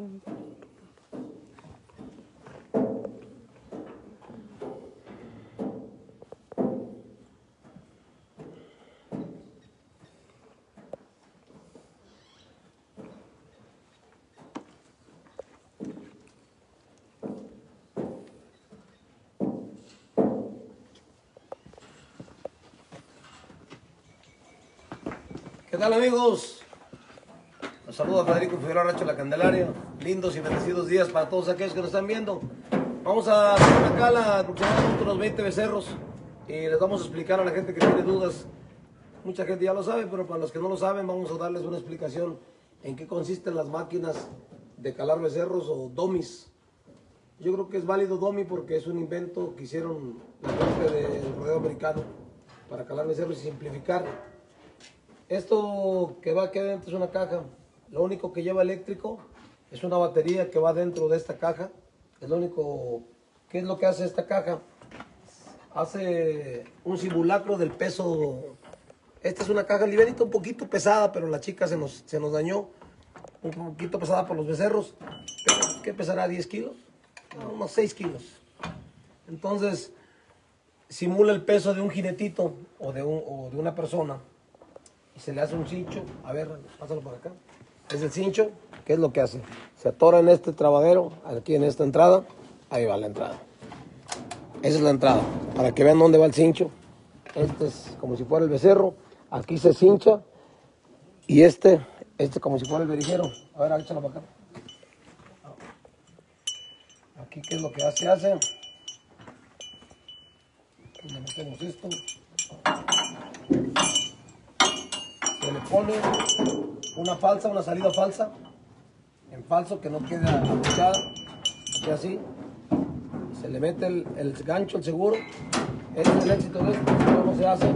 ¿Qué tal amigos? Los saluda Federico Figueroa Racho La Candelaria. Lindos y bendecidos días para todos aquellos que nos están viendo. Vamos a hacer una cala aproximadamente unos 20 becerros y les vamos a explicar a la gente que tiene dudas. Mucha gente ya lo sabe, pero para los que no lo saben vamos a darles una explicación en qué consisten las máquinas de calar becerros o domis. Yo creo que es válido domi porque es un invento que hicieron la gente del rodeo americano para calar becerros y simplificar. Esto que va aquí adentro es una caja. Lo único que lleva eléctrico es una batería que va dentro de esta caja. Es lo único. ¿Qué es lo que hace esta caja? Hace un simulacro del peso. Esta es una caja livianita, un poquito pesada, pero la chica se nos, se nos dañó. Un poquito pesada por los becerros. ¿Qué pesará? ¿10 kilos? No, unos 6 kilos. Entonces, simula el peso de un jinetito o de, un- o de una persona y se le hace un cincho. A ver, pásalo por acá. Es el cincho. ¿Qué es lo que hace? Se atora en este trabadero, aquí en esta entrada. Ahí va la entrada. Esa es la entrada. Para que vean dónde va el cincho. Este es como si fuera el becerro. Aquí se cincha. Y este, este como si fuera el berijero. A ver, échalo para acá. Aquí, ¿qué es lo que hace? Hace. Aquí le metemos esto. se le pone una falsa, una salida falsa, en falso que no quede apuchada, aquí así, se le mete el, el gancho, el seguro, este es el éxito de esto, cómo se hace,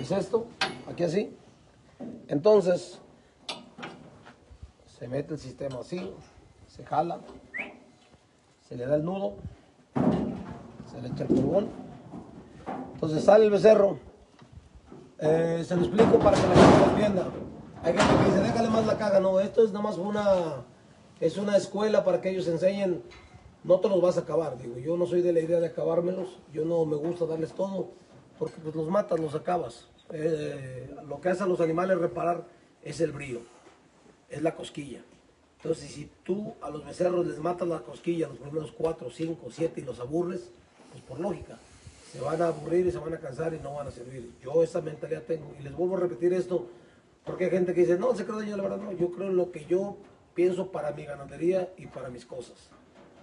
es esto, aquí así, entonces se mete el sistema así, se jala, se le da el nudo, se le echa el pulgón, entonces sale el becerro, eh, se lo explico para que la gente lo entienda. Hay gente que dice, déjale más la caga. No, esto es nada más una, es una escuela para que ellos enseñen. No te los vas a acabar, digo. Yo no soy de la idea de acabármelos. Yo no me gusta darles todo, porque pues los matas, los acabas. Eh, lo que hace a los animales reparar es el brío, es la cosquilla. Entonces, si tú a los becerros les matas la cosquilla los primeros 4, 5, 7 y los aburres, pues por lógica, se van a aburrir y se van a cansar y no van a servir. Yo esa mentalidad tengo y les vuelvo a repetir esto porque hay gente que dice, no, se cree yo la verdad no, yo creo lo que yo pienso para mi ganadería y para mis cosas.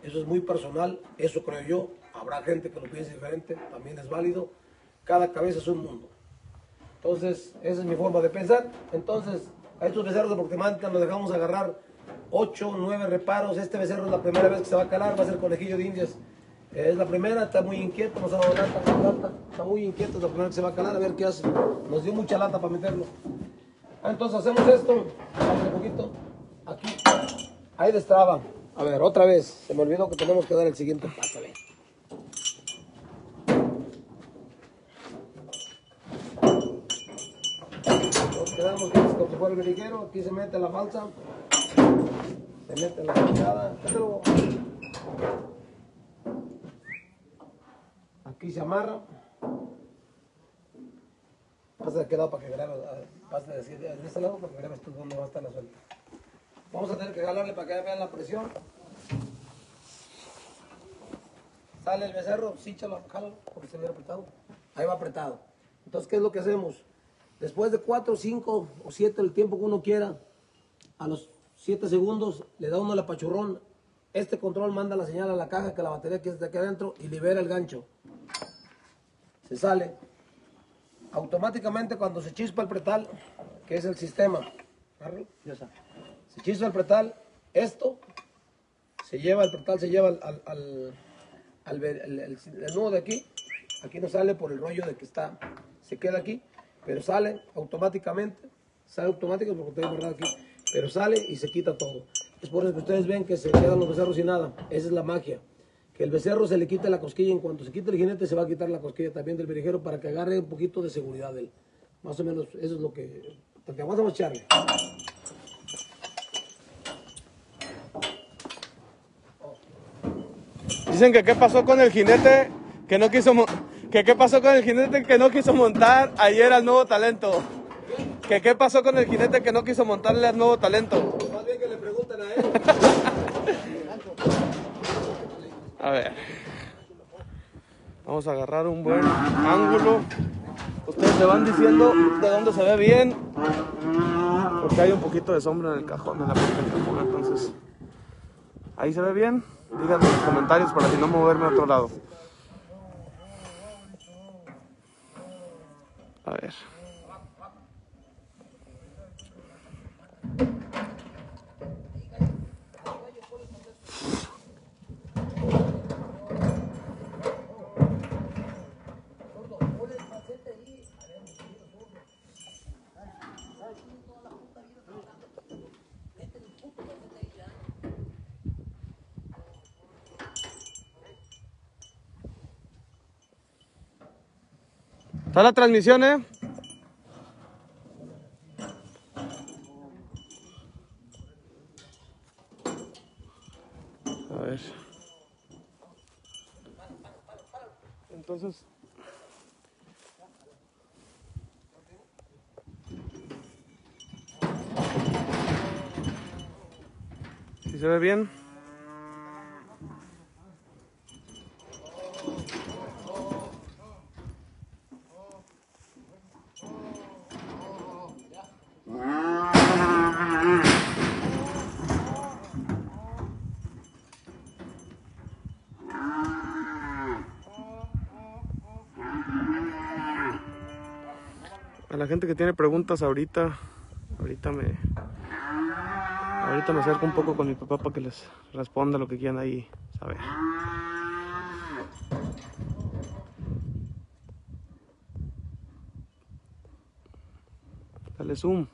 Eso es muy personal, eso creo yo. Habrá gente que lo piense diferente, también es válido. Cada cabeza es un mundo. Entonces, esa es mi forma de pensar. Entonces, a estos becerros aproximadamente nos dejamos agarrar 8, 9 reparos. Este becerro es la primera vez que se va a calar, va a ser conejillo de indias. Eh, Es la primera, está muy inquieto, nos ha dado lata, está muy inquieto, es la primera que se va a calar, a ver qué hace. Nos dio mucha lata para meterlo. Ah, Entonces hacemos esto, un poquito, aquí, ahí destraba. A ver, otra vez, se me olvidó que tenemos que dar el siguiente paso, a. Nos quedamos si fuera el veriguero, aquí se mete la falsa, se mete la pinchada, pero aquí se amarra. Pasa lado para que grabes, de de este lado para que grabes tú dónde va a estar la suelta. Vamos a tener que jalarle para que vean la presión. Sale el becerro, síchalo, jálalo, porque se ve apretado. Ahí va apretado. Entonces, ¿qué es lo que hacemos? Después de 4, 5 o 7, el tiempo que uno quiera, a los 7 segundos le da uno el apachurrón. Este control manda la señal a la caja que la batería que está aquí adentro y libera el gancho. Se sale. Automáticamente cuando se chispa el pretal, que es el sistema, se chispa el pretal, esto se lleva, el pretal se lleva al, al, al- el, nudo de aquí, aquí no sale por el rollo de que está, se queda aquí, pero sale automáticamente, sale automático porque estoy guardado aquí, pero sale y se quita todo. Es por eso que ustedes ven que se quedan los becerros sin nada, esa es la magia que el becerro se le quite la cosquilla. En cuanto se quite el jinete, se va a quitar la cosquilla también del berijero para que agarre un poquito de seguridad de él. Más o menos, eso es lo que. Porque vamos a echarle. Dicen que qué pasó con el jinete que no quiso que qué pasó con el jinete que no quiso montar ayer al nuevo talento. Que qué pasó con el jinete que no quiso montarle al nuevo talento. A ver. Vamos a agarrar un buen ángulo. Ustedes me van diciendo de dónde se ve bien. Porque hay un poquito de sombra en el cajón, en la parte del cajón. Entonces, ahí se ve bien. Díganme en los comentarios para si no moverme a otro lado. A ver. ¿Está la transmisión, eh? A ver. Entonces. ¿Sí se ve bien? La gente que tiene preguntas ahorita, ahorita me, ahorita me acerco un poco con mi papá para que les responda lo que quieran ahí saber. Dale zoom.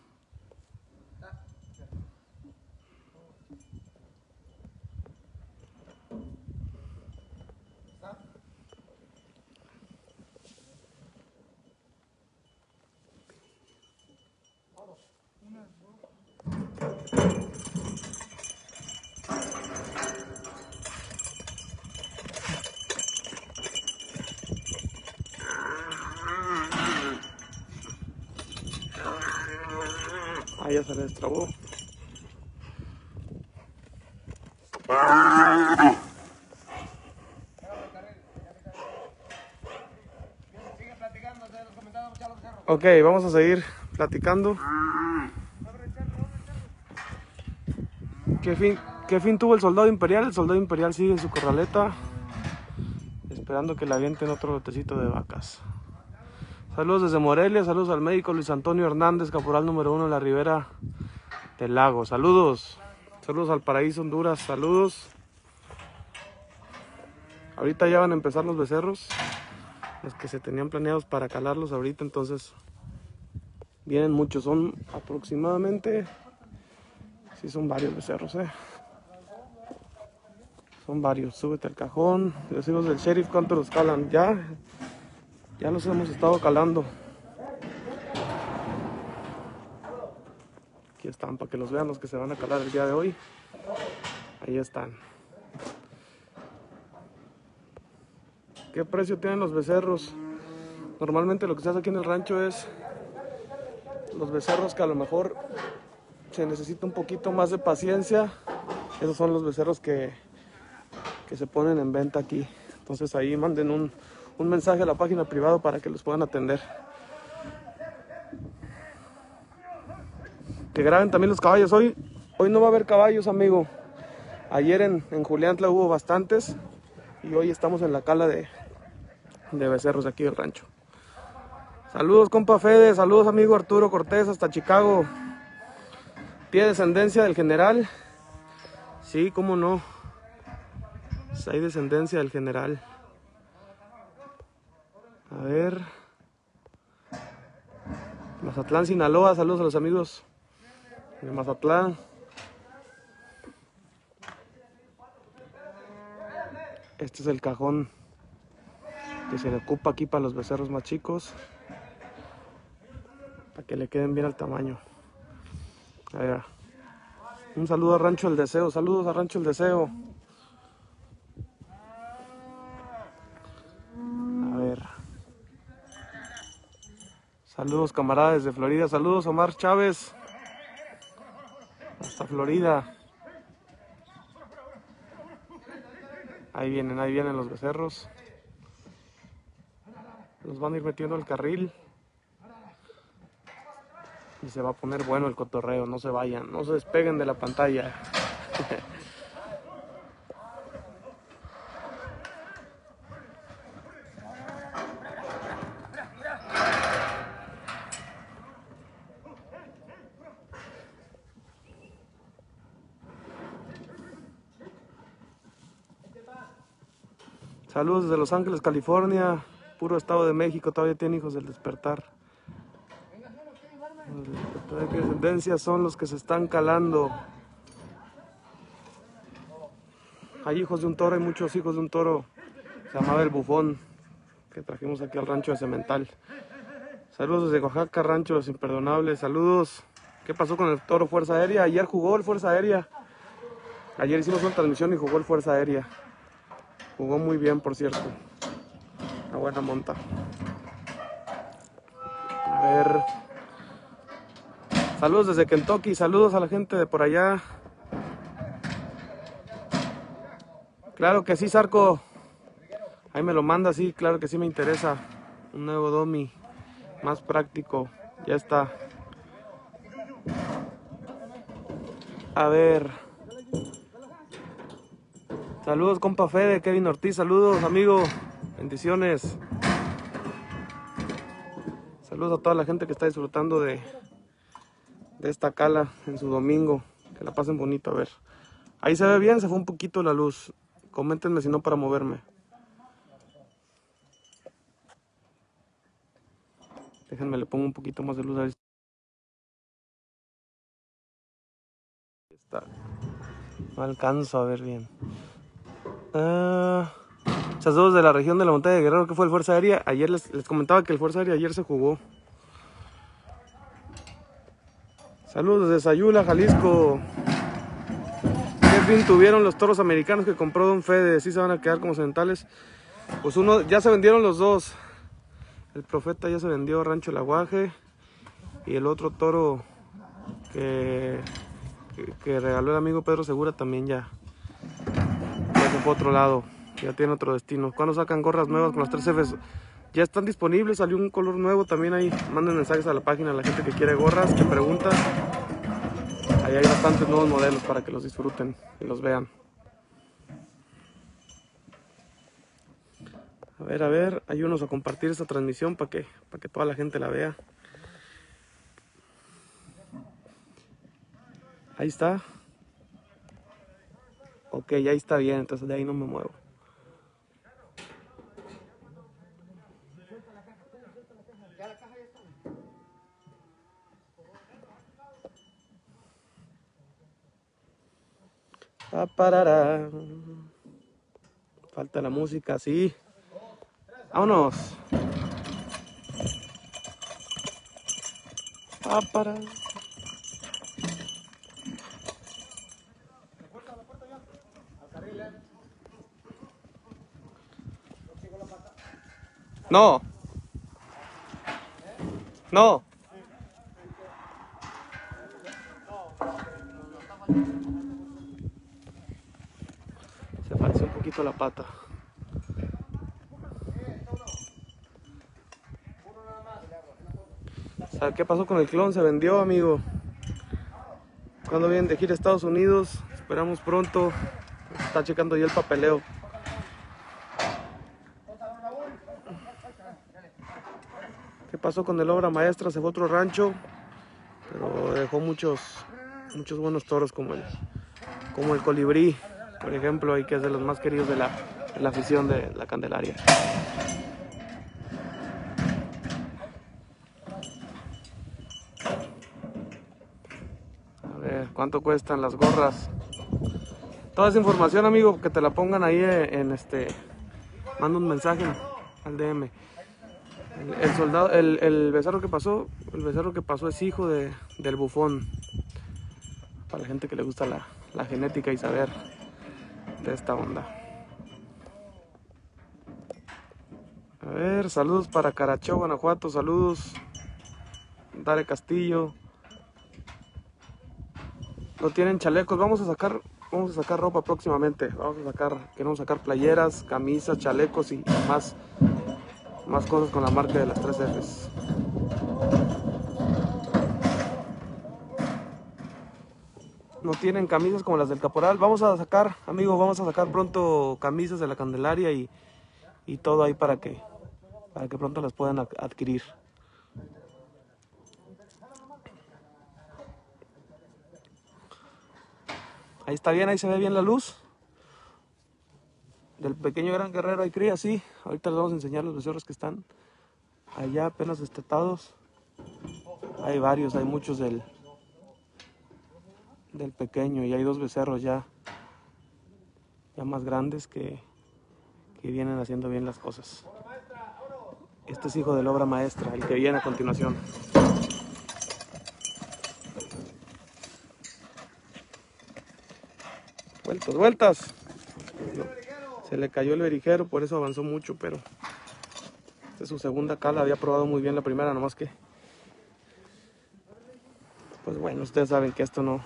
Ok, vamos a seguir platicando. ¿Qué fin, ¿Qué fin tuvo el soldado imperial? El soldado imperial sigue en su corraleta, esperando que le avienten otro lotecito de vacas. Saludos desde Morelia, saludos al médico Luis Antonio Hernández, caporal número uno de la Ribera del Lago. Saludos, saludos al Paraíso Honduras, saludos. Ahorita ya van a empezar los becerros, los que se tenían planeados para calarlos ahorita, entonces vienen muchos, son aproximadamente, sí son varios becerros, eh. Son varios, súbete al cajón, los hijos del sheriff, ¿cuánto los calan? Ya, ya los hemos estado calando. Aquí están para que los vean los que se van a calar el día de hoy. Ahí están. ¿Qué precio tienen los becerros? Normalmente lo que se hace aquí en el rancho es los becerros que a lo mejor se necesita un poquito más de paciencia. Esos son los becerros que, que se ponen en venta aquí. Entonces ahí manden un, un mensaje a la página privada para que los puedan atender. Que graben también los caballos. Hoy, hoy no va a haber caballos, amigo. Ayer en, en Juliantla hubo bastantes y hoy estamos en la cala de, de becerros aquí del rancho. Saludos, compa Fede. Saludos, amigo Arturo Cortés, hasta Chicago. Pie de descendencia del general. Sí, cómo no. Pues hay descendencia del general. A ver. Mazatlán, Sinaloa. Saludos a los amigos de Mazatlán. Este es el cajón que se le ocupa aquí para los becerros más chicos. Para que le queden bien al tamaño. A ver. Un saludo a Rancho El Deseo. Saludos a Rancho El Deseo. A ver. Saludos camaradas de Florida. Saludos Omar Chávez. Hasta Florida. Ahí vienen, ahí vienen los becerros. Los van a ir metiendo al carril. Y se va a poner bueno el cotorreo. No se vayan, no se despeguen de la pantalla. Saludos desde Los Ángeles, California. Puro Estado de México. Todavía tiene hijos del despertar. ¿De qué descendencia son los que se están calando? Hay hijos de un toro, hay muchos hijos de un toro. Se llamaba el bufón, que trajimos aquí al rancho de Cemental. Saludos desde Oaxaca, rancho Los Imperdonables. Saludos. ¿Qué pasó con el toro Fuerza Aérea? Ayer jugó el Fuerza Aérea. Ayer hicimos una transmisión y jugó el Fuerza Aérea. Jugó muy bien, por cierto. Una buena monta. A ver. Saludos desde Kentucky. Saludos a la gente de por allá. Claro que sí, Sarco. Ahí me lo manda, sí, claro que sí me interesa. Un nuevo Domi. Más práctico. Ya está. A ver. Saludos, compa Fede, Kevin Ortiz. Saludos, amigo. Bendiciones. Saludos a toda la gente que está disfrutando de, esta cala en su domingo. Que la pasen bonito, a ver. Ahí se ve bien, se fue un poquito la luz. Coméntenme si no para moverme. Déjenme, le pongo un poquito más de luz a ver. Está. No alcanzo a ver bien. Ah, saludos de la región de la montaña de Guerrero, que fue el Fuerza Aérea. Ayer les, les comentaba que el Fuerza Aérea ayer se jugó. Saludos desde Sayula, Jalisco. ¿Qué fin tuvieron los toros americanos que compró Don Fede? ¿Sí se van a quedar como sedentales? Pues uno, ya se vendieron los dos. El profeta ya se vendió Rancho El Aguaje. Y el otro toro que, que, regaló el amigo Pedro Segura también ya se fue a otro lado. Ya tiene otro destino. ¿Cuándo sacan gorras nuevas con las 3 Fs? Ya están disponibles, salió un color nuevo también ahí. Manden mensajes a la página a la gente que quiere gorras, que pregunta. Ahí hay bastantes nuevos modelos para que los disfruten y los vean. A ver, a ver, ayúdanos a compartir esta transmisión para que, para que toda la gente la vea. Ahí está. Ok, ahí está bien, entonces de ahí no me muevo. Pa, parará. Falta la música, sí. Vámonos. Pa, No. No. Se parece un poquito la pata. ¿Sabe qué pasó con el clon? Se vendió, amigo. Cuando vienen de gira a Estados Unidos, esperamos pronto. Está checando ya el papeleo. Pasó con el obra maestra? Se fue otro rancho, pero dejó muchos, muchos buenos toros como el, como el colibrí, por ejemplo, ahí que es de los más queridos de la, de la afición de la Candelaria. A ver, ¿cuánto cuestan las gorras? Toda esa información, amigo, que te la pongan ahí en este. Manda un mensaje al DM. El, el soldado, el, el becerro que pasó, el becerro que pasó es hijo de, del bufón. Para la gente que le gusta la, la genética y saber de esta onda. A ver, saludos para Carachó, Guanajuato, saludos. Dale Castillo. No tienen chalecos. Vamos a sacar, vamos a sacar ropa próximamente. Vamos a sacar, queremos sacar playeras, camisas, chalecos y más, más cosas con la marca de las tres Fs. no tienen camisas como las del caporal. Vamos a sacar, amigos, vamos a sacar pronto camisas de la Candelaria y, y todo ahí para que, para que pronto las puedan adquirir. Ahí está bien, ahí se ve bien la luz. Del pequeño gran guerrero hay cría, sí. Ahorita les vamos a enseñar los becerros que están allá apenas destetados. Hay varios, hay muchos del, del pequeño y hay dos becerros ya, ya más grandes que, que vienen haciendo bien las cosas. Este es hijo de la obra maestra, el que viene a continuación. Vueltas, vueltas. Se le cayó el berijero, por eso avanzó mucho, pero esta es su segunda cala. Había probado muy bien la primera, nomás que... Pues bueno, ustedes saben que esto no,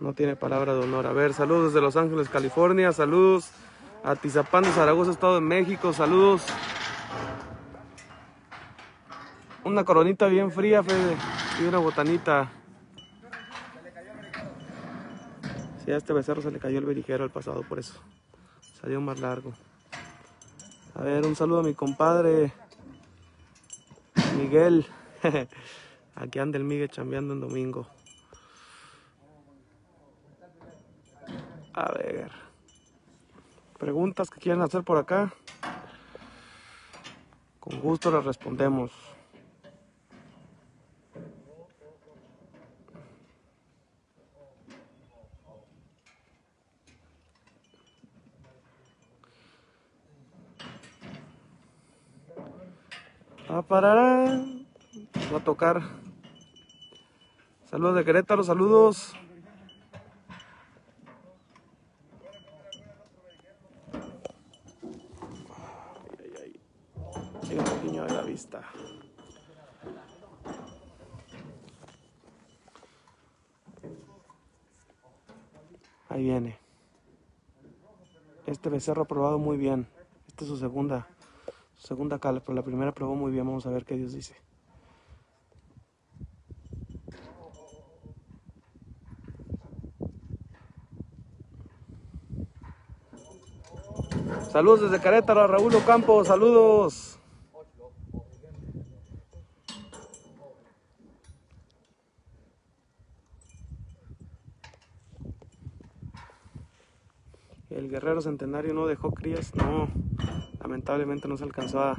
no tiene palabra de honor. A ver, saludos desde Los Ángeles, California. Saludos a Tizapán de Zaragoza, Estado de México. Saludos. Una coronita bien fría, Fede. Y una botanita. Sí, a este becerro se le cayó el berijero al pasado, por eso. Salió más largo. A ver, un saludo a mi compadre Miguel. Aquí anda el Miguel chambeando en domingo. A ver. Preguntas que quieran hacer por acá. Con gusto las respondemos. Va a tocar. Saludos de Querétaro, saludos. Ahí viene. Este becerro ha probado muy bien. Esta es su segunda, segunda cala, pero la primera probó muy bien. Vamos a ver qué Dios dice. Saludos desde Carétaro, Raúl Ocampo, saludos. El guerrero centenario no dejó crías, no, lamentablemente no se alcanzó a,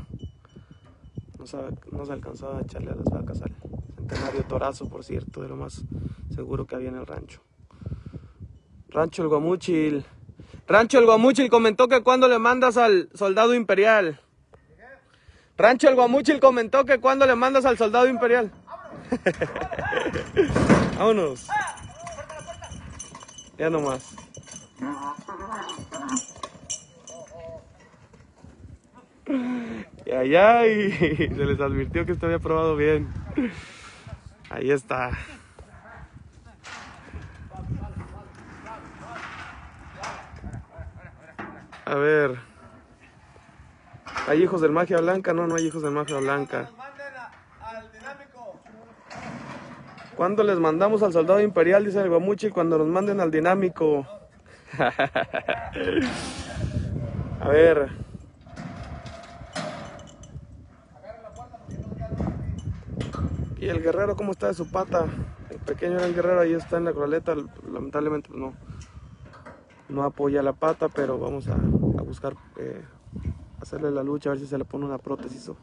no se, alcanzó a echarle a las vacas centenario torazo, por cierto, de lo más seguro que había en el rancho. Rancho El Guamuchil. Rancho El Guamuchil comentó que cuando le mandas al soldado imperial. Rancho El Guamuchil comentó que cuando le mandas al soldado imperial. Vámonos. Ya nomás. Y allá y se les advirtió que esto había probado bien. Ahí está. A ver. ¿Hay hijos del magia blanca? No, no hay hijos del magia blanca. ¿Cuándo les mandamos al soldado imperial? Dice el Guamuchi, cuando nos manden al dinámico. A ver. Y el guerrero, ¿cómo está de su pata? El pequeño era el guerrero, ahí está en la coraleta. Lamentablemente pues, no, no apoya la pata, pero vamos a, buscar eh, hacerle la lucha, a ver si se le pone una prótesis o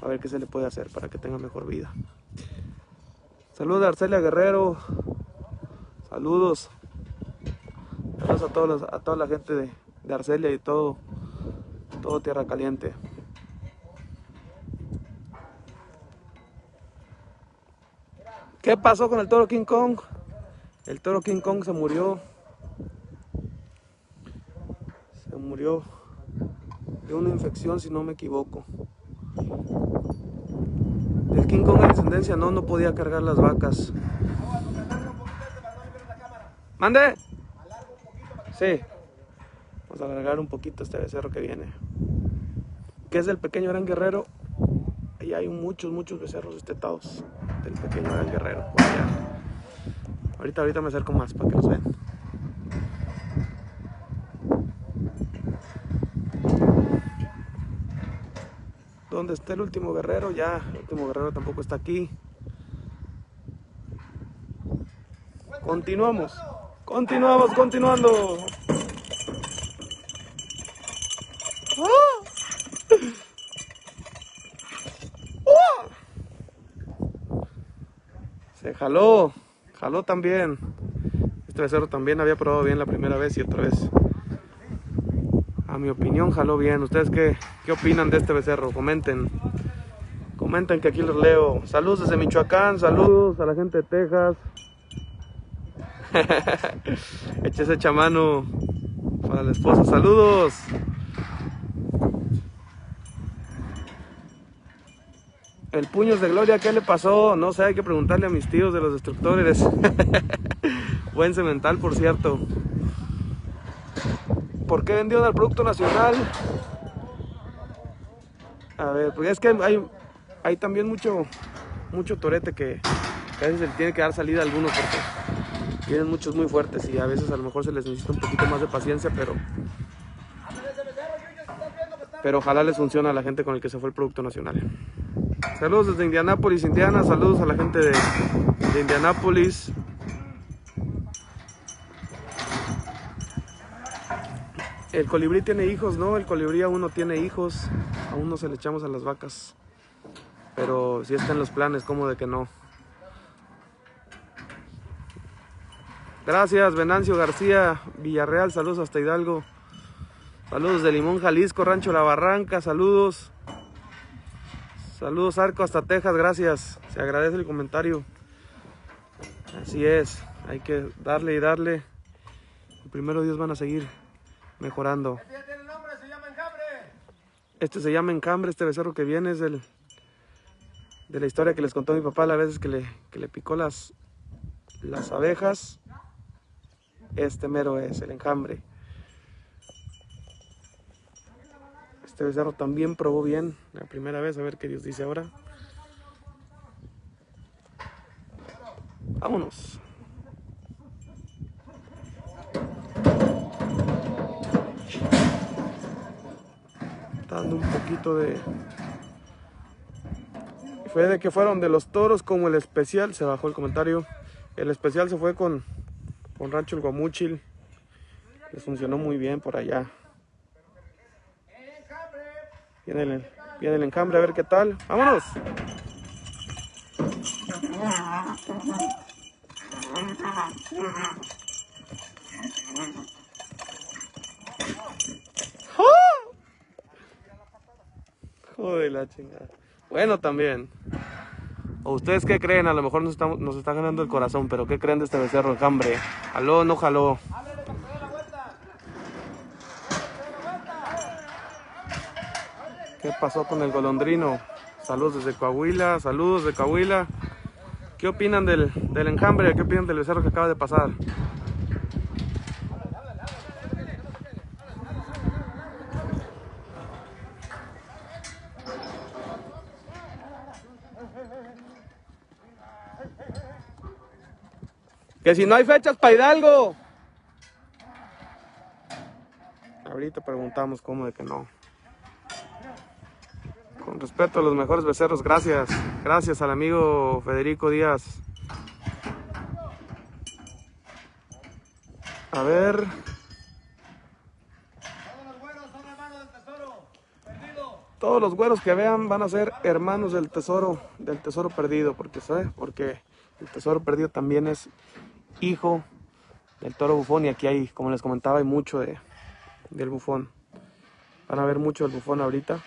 a ver qué se le puede hacer para que tenga mejor vida. Saludos a Arcelia Guerrero. Saludos. Saludos a, todos a toda la gente de, de Arcelia y todo, todo Tierra Caliente. ¿Qué pasó con el toro King Kong? El toro King Kong se murió. Se murió de una infección, si no me equivoco. El King Kong en descendencia, no, no podía cargar las vacas. ¿Mande? Sí. Vamos a alargar un poquito este becerro que viene. Que es el pequeño gran guerrero. Ahí hay muchos, muchos becerros destetados del pequeño gran guerrero. Ahorita, ahorita me acerco más para que los vean. ¿Dónde está el último guerrero? Ya, el último guerrero tampoco está aquí. Continuamos. Continuamos, continuando. ¡Ah! ¡Ah! Se jaló, jaló también. Este becerro también había probado bien la primera vez y otra vez. A mi opinión jaló bien. ¿Ustedes qué, qué opinan de este becerro? Comenten. Comenten que aquí los leo. Saludos desde Michoacán, saludos a la gente de Texas. Eche ese chamano para la esposa. Saludos. El puños de gloria, ¿qué le pasó? No sé, hay que preguntarle a mis tíos de los destructores. Buen cemental, por cierto. ¿Por qué vendió al Producto Nacional? A ver, porque es que hay, hay también mucho, mucho torete que, a veces se le tiene que dar salida a algunos porque tienen muchos muy fuertes y a veces a lo mejor se les necesita un poquito más de paciencia, pero pero ojalá les funcione a la gente con el que se fue el Producto Nacional. Saludos desde Indianápolis, Indiana. Saludos a la gente de, de Indianápolis. El colibrí tiene hijos, ¿no? El colibrí aún no tiene hijos. Aún no se le echamos a las vacas. Pero si está en los planes, ¿cómo de que no? Gracias, Venancio García, Villarreal. Saludos hasta Hidalgo. Saludos de Limón, Jalisco, Rancho La Barranca. Saludos. Saludos Arco hasta Texas, gracias. Se agradece el comentario. Así es, hay que darle y darle. Primero Dios van a seguir mejorando. Este ya tiene nombre, se llama Encambre. Este se llama este becerro que viene es del, de la historia que les contó mi papá las veces que le, que le picó las, las abejas. Este mero es el Encambre. Este becerro también probó bien la primera vez, a ver qué Dios dice ahora. Vámonos. Dando un poquito de... Fue de que fueron de los toros como el especial, se bajó el comentario. El especial se fue con, con Rancho El Guamuchil. Les funcionó muy bien por allá. Viene el, viene el encambre, a ver qué tal. ¡Vámonos! ¡Ah! Joder, la chingada. Bueno, también. ¿O ustedes qué creen? A lo mejor nos, estamos, nos está ganando el corazón, pero ¿qué creen de este becerro encambre? ¿Jaló no jaló? ¿Qué pasó con el golondrino? Saludos desde Coahuila, saludos de Coahuila. ¿Qué opinan del, enjambre? ¿Qué opinan del becerro que acaba de pasar? Que si no hay fechas para Hidalgo. Ahorita preguntamos cómo de que no. Respeto a los mejores becerros, gracias. Gracias al amigo Federico Díaz. A ver. Todos los güeros que vean van a ser hermanos del tesoro, del tesoro perdido, porque ¿sabe? Porque el tesoro perdido también es hijo del toro bufón y aquí hay, como les comentaba, hay mucho de, del bufón. Van a ver mucho del bufón ahorita.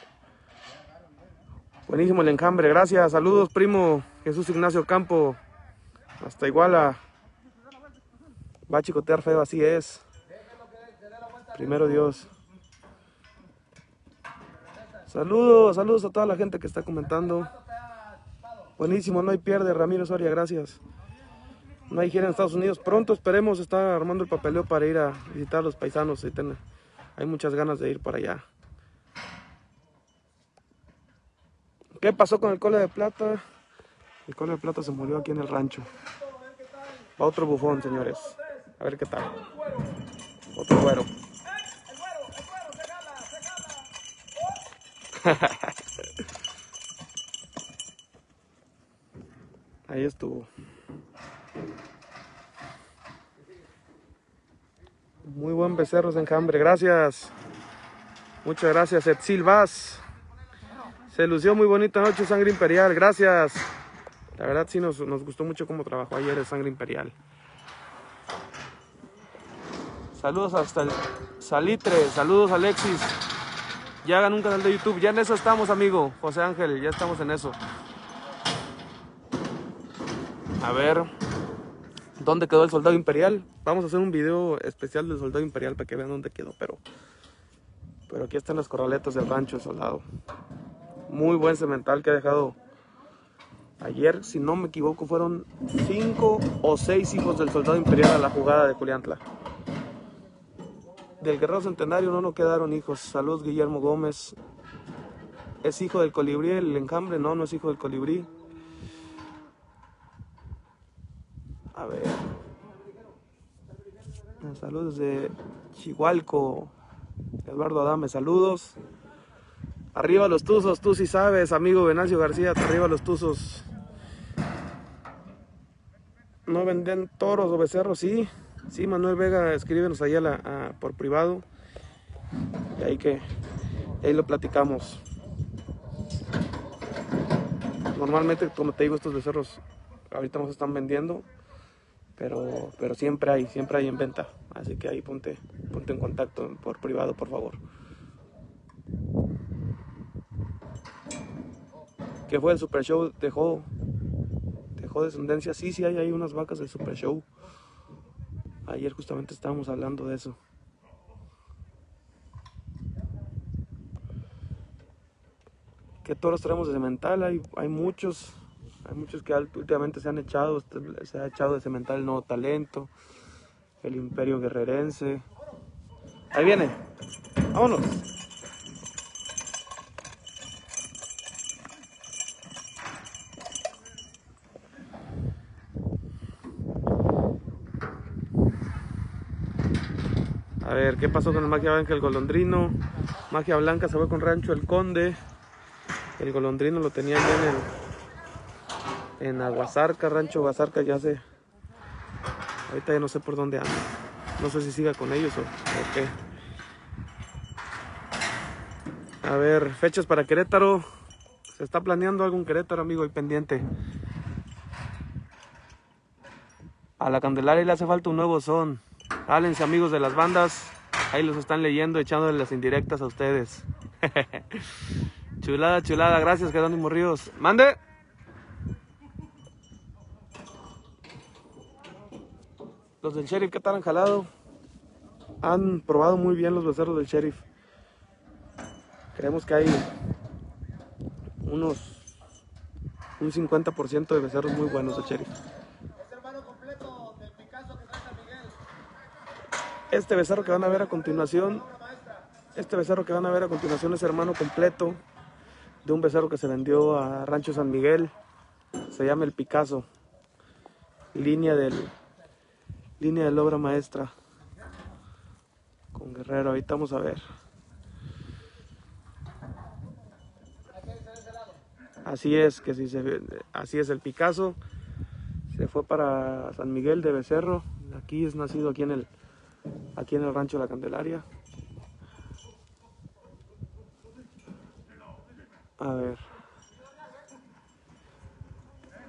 Buenísimo el encambre, gracias. Saludos, primo Jesús Ignacio Campo. Hasta Iguala. Va a chicotear feo, así es. Primero Dios. Saludos, saludos a toda la gente que está comentando. Buenísimo, no hay pierde, Ramiro Soria, gracias. No hay gira en Estados Unidos. Pronto esperemos estar armando el papeleo para ir a visitar a los paisanos. Hay muchas ganas de ir para allá. ¿Qué pasó con el cole de plata? El cole de plata se murió aquí en el rancho. Va otro bufón, señores. A ver qué tal. Otro güero. Ahí estuvo. Muy buen becerro de enjambre, gracias. Muchas gracias, Etzil Vaz. Se lució muy bonita noche Sangre Imperial, gracias. La verdad sí nos, gustó mucho cómo trabajó ayer el Sangre Imperial. Saludos hasta el Salitre, saludos Alexis. Ya hagan un canal de YouTube, ya en eso estamos amigo, José Ángel, ya estamos en eso. A ver, ¿dónde quedó el soldado imperial? Vamos a hacer un video especial del soldado imperial para que vean dónde quedó, pero, pero aquí están las corraletas del rancho, el soldado. Muy buen cemental que ha dejado ayer, si no me equivoco, fueron cinco o seis hijos del soldado imperial a la jugada de Juliantla. Del guerrero centenario no nos quedaron hijos. Saludos Guillermo Gómez. ¿Es hijo del colibrí el enjambre? No, no es hijo del colibrí. A ver. Saludos de Chihualco. Eduardo Adame, saludos. Arriba los tuzos, tú sí sabes, amigo Venancio García, arriba los tuzos. ¿No venden toros o becerros? Sí. Sí, Manuel Vega, escríbenos ahí a por privado. Y ahí que ahí lo platicamos. Normalmente, como te digo, estos becerros ahorita no se están vendiendo, pero, pero siempre hay, siempre hay en venta. Así que ahí ponte, ponte en contacto por privado, por favor. ¿Qué fue el Super Show? Dejó, dejó descendencia. Sí, sí, hay unas vacas del Super Show. Ayer justamente estábamos hablando de eso. ¿Qué toros tenemos de cemental? Hay, hay muchos. Hay muchos que últimamente se han echado. este- Se ha echado de cemental el nuevo talento. El imperio guerrerense. Ahí viene. Vámonos. Ver, ¿qué pasó con el Magia Blanca el Golondrino? Magia Blanca se fue con Rancho El Conde. El Golondrino lo tenía ya en el en Aguasarca, Rancho Aguasarca ya sé. Ahorita ya no sé por dónde anda. No sé si siga con ellos o, qué. A ver, fechas para Querétaro. Se está planeando algo en Querétaro, amigo, y pendiente. A la Candelaria le hace falta un nuevo son. Hálense amigos de las bandas. Ahí los están leyendo, echándole las indirectas a ustedes. chulada, chulada. Gracias, Jerónimo Ríos. Mande. Los del sheriff, ¿qué tal han jalado? Han probado muy bien los becerros del sheriff. Creemos que hay unos un 50% de becerros muy buenos del sheriff. Este becerro que van a ver a continuación, este becerro que van a ver a continuación es hermano completo de un becerro que se vendió a Rancho San Miguel. Se llama el Picasso. Línea del línea de la obra maestra con Guerrero. Ahorita vamos a ver. Así es, que si se, así es el Picasso. Se fue para San Miguel de Becerro. Aquí es nacido aquí en el aquí en el rancho La Candelaria. A ver.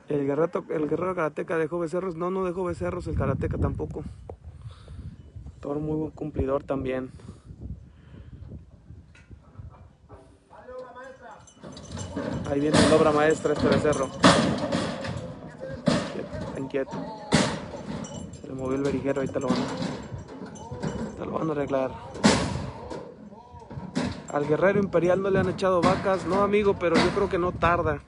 El guerrero, el guerrero karateca dejó becerros. No, no dejó becerros el karateca tampoco. Toro muy buen cumplidor también. Ahí viene la obra maestra este becerro. Está inquieto. Se le movió el veriguero, ahorita lo van a, lo van a arreglar. Al guerrero imperial no le han echado vacas, no amigo, pero yo creo que no tarda.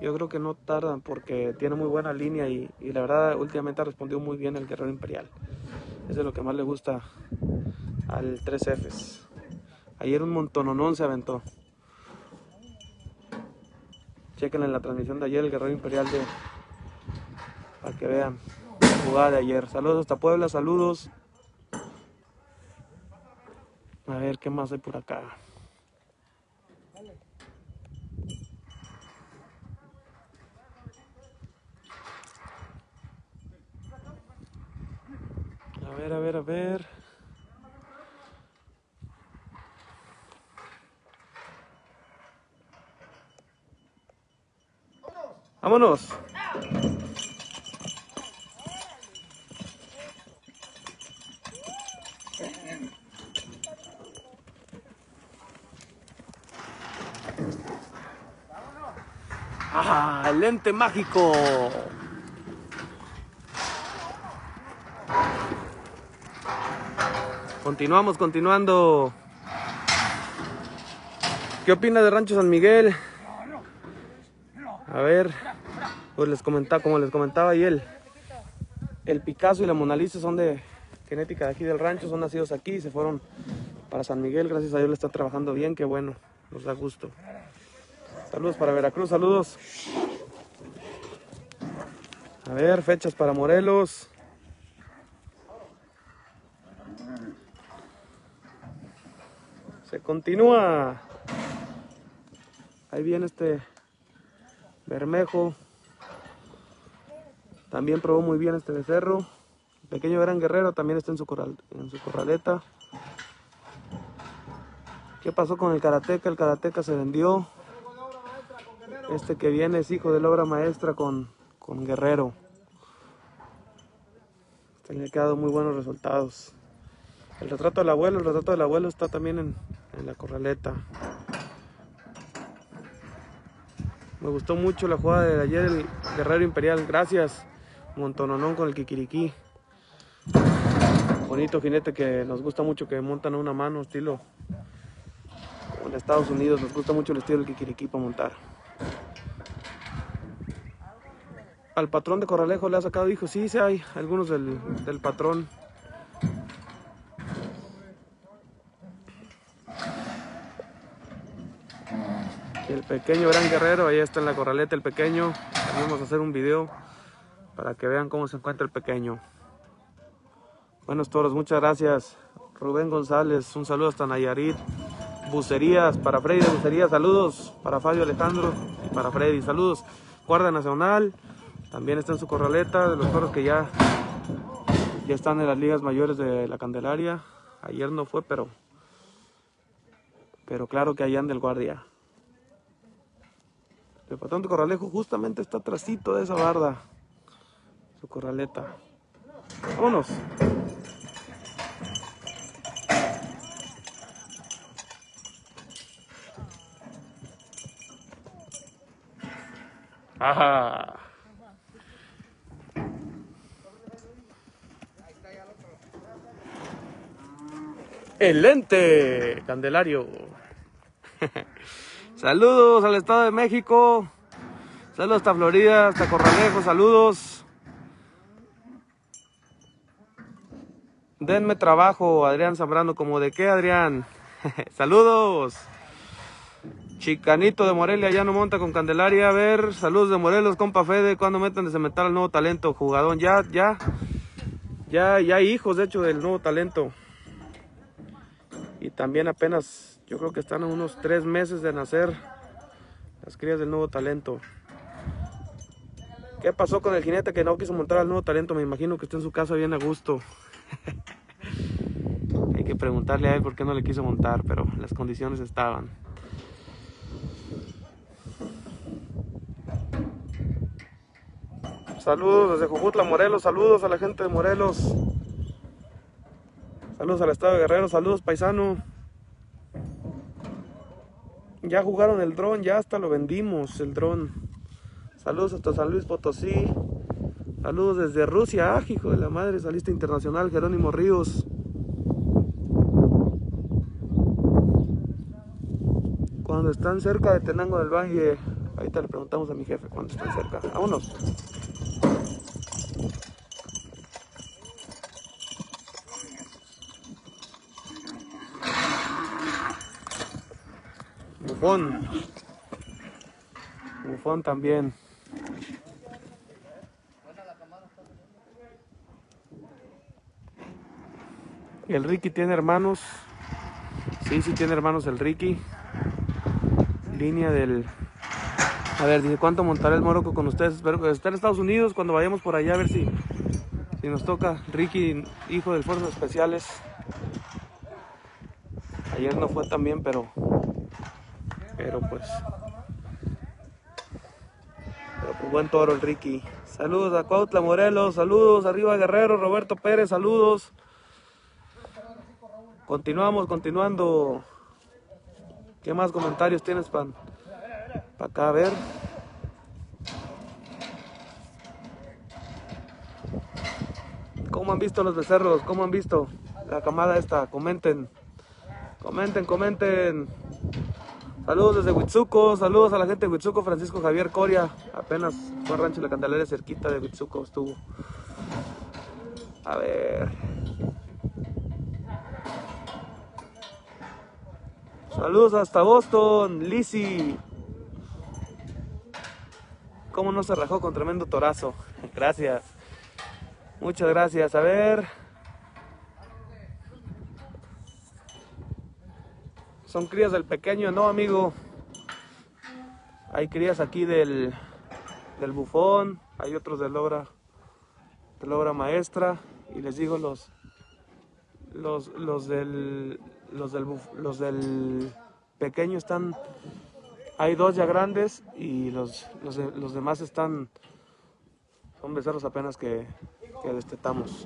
Yo creo que no tardan porque tiene muy buena línea y, y la verdad últimamente ha respondido muy bien el Guerrero Imperial. Eso es lo que más le gusta al 3Fs. Ayer un montononón se aventó. Chequen en la transmisión de ayer el Guerrero Imperial de para que vean la jugada de ayer. Saludos hasta Puebla, saludos. A ver qué más hay por acá. A ver, a ver, a ver. Vámonos. ¡Ah! El mágico. Continuamos, continuando. ¿Qué opina de Rancho San Miguel? A ver, pues les comentaba, como les comentaba ayer, el Picasso y la Mona Lisa son de genética de aquí del rancho, son nacidos aquí, se fueron para San Miguel, gracias a Dios le está trabajando bien, qué bueno, nos da gusto. Saludos para Veracruz, saludos. A ver, fechas para Morelos. Se continúa. Ahí viene este Bermejo. También probó muy bien este becerro. Pequeño Gran Guerrero también está en su, corral, en su corraleta. ¿Qué pasó con el karateca? El karateca se vendió. Este que viene es hijo de la obra maestra con, con Guerrero. Le ha quedado muy buenos resultados. El retrato del abuelo, el retrato del abuelo está también en, en la corraleta. Me gustó mucho la jugada de ayer el Guerrero Imperial. Gracias, Montononón con el Kikiriki. Bonito jinete que nos gusta mucho que montan a una mano, estilo. En Estados Unidos nos gusta mucho el estilo del Kikiriki para montar. Al patrón de Corralejo le ha sacado hijos. Sí, sí hay algunos del, del patrón. El pequeño gran guerrero, ahí está en la corraleta el pequeño. Vamos a hacer un video para que vean cómo se encuentra el pequeño. Buenos toros, muchas gracias. Rubén González, un saludo hasta Nayarit. Bucerías, para Freddy de Bucerías, saludos. Para Fabio Alejandro y para Freddy, saludos. Guardia Nacional, también está en su corraleta, de los toros que ya, ya están en las ligas mayores de la Candelaria. Ayer no fue, pero, pero claro que allá anda el guardia. El patrón de Corralejo justamente está atrásito de esa barda. Su corraleta. Vámonos. Ajá. El lente, Candelario. Saludos al Estado de México. Saludos hasta Florida, hasta Corralejo, saludos. Denme trabajo, Adrián Zambrano. ¿Como de qué, Adrián? saludos. Chicanito de Morelia ya no monta con Candelaria. A ver, saludos de Morelos, compa Fede. ¿Cuándo meten de cementar al nuevo talento? Jugadón, ya, ya. Ya, ya hay hijos, de hecho, del nuevo talento. Y también apenas, yo creo que están a unos tres meses de nacer las crías del nuevo talento. ¿Qué pasó con el jinete que no quiso montar al nuevo talento? Me imagino que está en su casa bien a gusto. Hay que preguntarle a él por qué no le quiso montar, pero las condiciones estaban. Saludos desde Jujutla, Morelos. Saludos a la gente de Morelos. Saludos al estado de Guerrero. Saludos, paisano. Ya jugaron el dron, ya hasta lo vendimos, el dron. Saludos hasta San Luis Potosí. Saludos desde Rusia, ah, hijo de la madre, salista internacional, Jerónimo Ríos. Cuando están cerca de Tenango del Valle, Ahorita le preguntamos a mi jefe cuando están cerca. Vámonos. Bufón. Bufón también. El Ricky tiene hermanos. Sí, sí tiene hermanos el Ricky. Línea del... A ver, dice, ¿cuánto montará el Morocco con ustedes? Espero esté en Estados Unidos cuando vayamos por allá a ver si, si nos toca. Ricky, hijo de Fuerzas Especiales. Ayer no fue tan bien, pero... Pero pues... Pero pues buen toro el Ricky. Saludos a Cuautla Morelos, saludos arriba Guerrero, Roberto Pérez, saludos. Continuamos, continuando. ¿Qué más comentarios tienes, Pan? Para acá, a ver. ¿Cómo han visto los becerros? ¿Cómo han visto la camada esta? Comenten. Comenten, comenten. Saludos desde Huitzuco, saludos a la gente de Huitzuco, Francisco Javier Coria. Apenas fue a Rancho La Candelaria cerquita de Huitzuco estuvo. A ver. Saludos hasta Boston, Lizzy. ¿Cómo no se rajó con tremendo torazo? Gracias. Muchas gracias. A ver. Son crías del pequeño, no amigo. Hay crías aquí del, del bufón, hay otros del obra, obra maestra. Y les digo los, los, los del los del, los del pequeño están, hay dos ya grandes y los, los, los demás están, son becerros apenas que destetamos.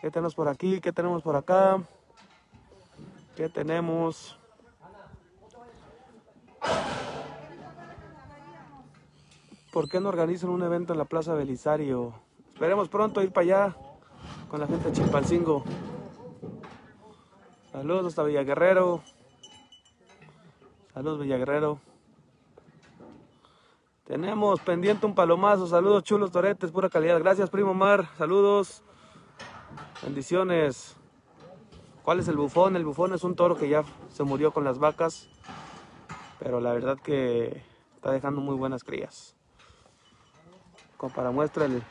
¿Qué tenemos por aquí? ¿Qué tenemos por acá? ¿Qué tenemos? ¿Por qué no organizan un evento en la Plaza Belisario? Esperemos pronto ir para allá con la gente de Chilpancingo. Saludos hasta Villaguerrero. Saludos Villaguerrero. Tenemos pendiente un palomazo. Saludos chulos toretes, pura calidad. Gracias primo Mar. Saludos. Bendiciones. ¿Cuál es el bufón? El bufón es un toro que ya se murió con las vacas. Pero la verdad que está dejando muy buenas crías para muestra el,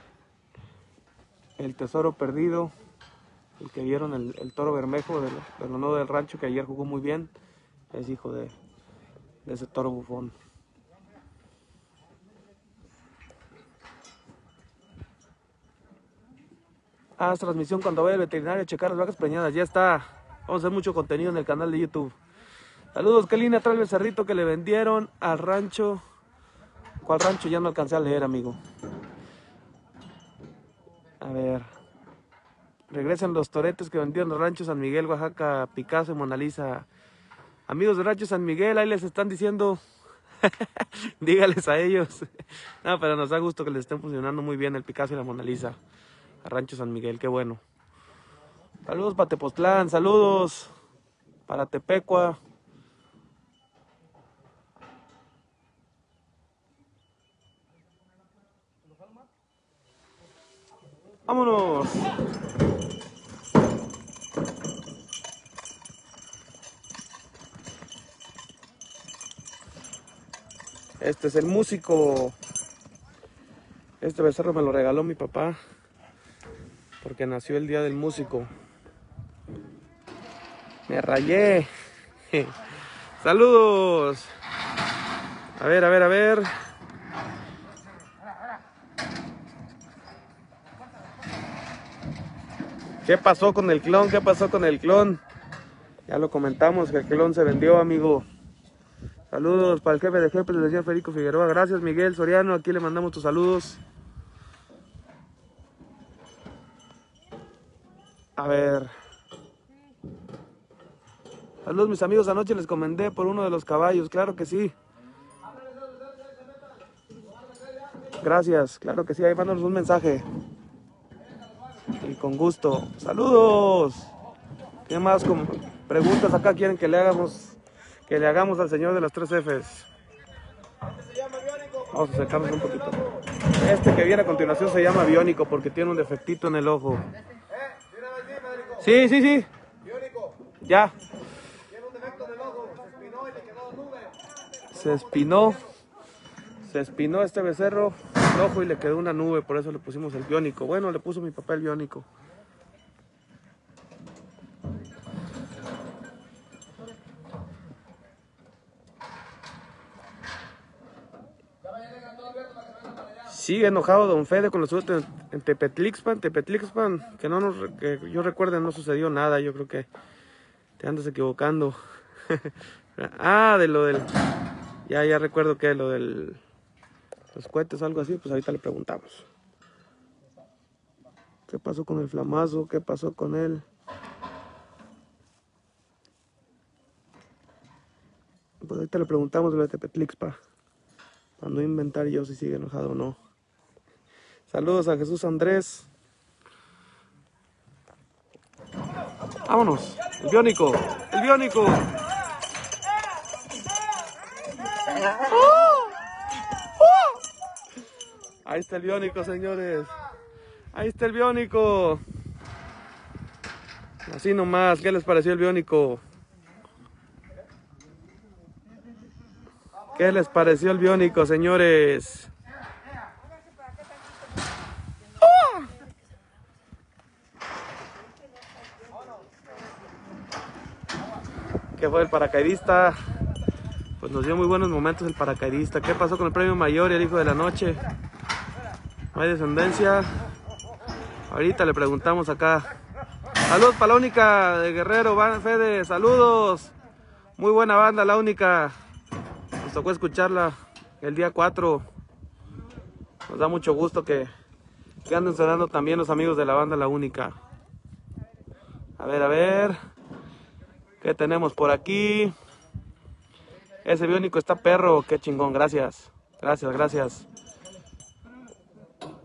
el tesoro perdido, el que vieron el, toro bermejo del, del del rancho que ayer jugó muy bien, es hijo de ese toro bufón. Haz transmisión cuando vaya al veterinario a checar las vacas preñadas. Ya está. Vamos a hacer mucho contenido en el canal de YouTube. Saludos, qué línea trae el becerrito que le vendieron al rancho. ¿Cuál rancho? Ya no alcancé a leer, amigo. A ver. Regresan los toretes que vendieron los ranchos San Miguel, Oaxaca, Picasso y Mona Lisa. Amigos de Rancho San Miguel, ahí les están diciendo. Dígales a ellos. no, pero nos da gusto que les estén funcionando muy bien el Picasso y la Mona Lisa. A Rancho San Miguel, qué bueno. Saludos para Tepoztlán, saludos para Tepecua. Vámonos. Este es el músico. Este becerro me lo regaló mi papá. Porque nació el día del músico. Me rayé. Saludos. A ver, a ver, a ver. ¿Qué pasó con el clon? ¿Qué pasó con el clon? Ya lo comentamos que el clon se vendió, amigo. Saludos para el jefe de jefes, el señor Federico Figueroa. Gracias, Miguel Soriano. Aquí le mandamos tus saludos. A ver. Saludos, mis amigos. Anoche les comenté por uno de los caballos. Claro que sí. Gracias, claro que sí, ahí mándanos un mensaje. Y con gusto. Saludos. ¿Qué más con preguntas acá quieren que le hagamos que le hagamos al señor de las tres Fs? Vamos a acercarnos un poquito. Este que viene a continuación se llama biónico porque tiene un defectito en el ojo. Sí, sí, sí. Ya. Se espinó. Se espinó este becerro el ojo y le quedó una nube, por eso le pusimos el biónico. Bueno, le puso mi papel biónico. Sigue enojado Don Fede con los suerte en Tepetlixpan, Tepetlixpan, que no nos, que yo recuerde no sucedió nada, yo creo que te andas equivocando. ah, de lo del, ya, ya recuerdo que lo del, los cohetes algo así, pues ahorita le preguntamos. ¿Qué pasó con el flamazo? ¿Qué pasó con él? Pues ahorita le preguntamos lo de Tepetlixpa. Para no inventar yo si sigue enojado o no. Saludos a Jesús Andrés. Vámonos. El biónico. El biónico. Ahí está el biónico, señores. Ahí está el biónico. Así nomás. ¿Qué les pareció el biónico? ¿Qué les pareció el biónico, señores? ¿Qué fue el paracaidista? Pues nos dio muy buenos momentos el paracaidista. ¿Qué pasó con el premio mayor y el hijo de la noche? No hay descendencia. Ahorita le preguntamos acá. Saludos para la única de Guerrero, Fede, saludos. Muy buena banda, la única. Nos tocó escucharla el día 4. Nos da mucho gusto que, que anden sonando también los amigos de la banda La Única. A ver, a ver. ¿Qué tenemos por aquí? Ese biónico está perro, qué chingón, gracias. Gracias, gracias.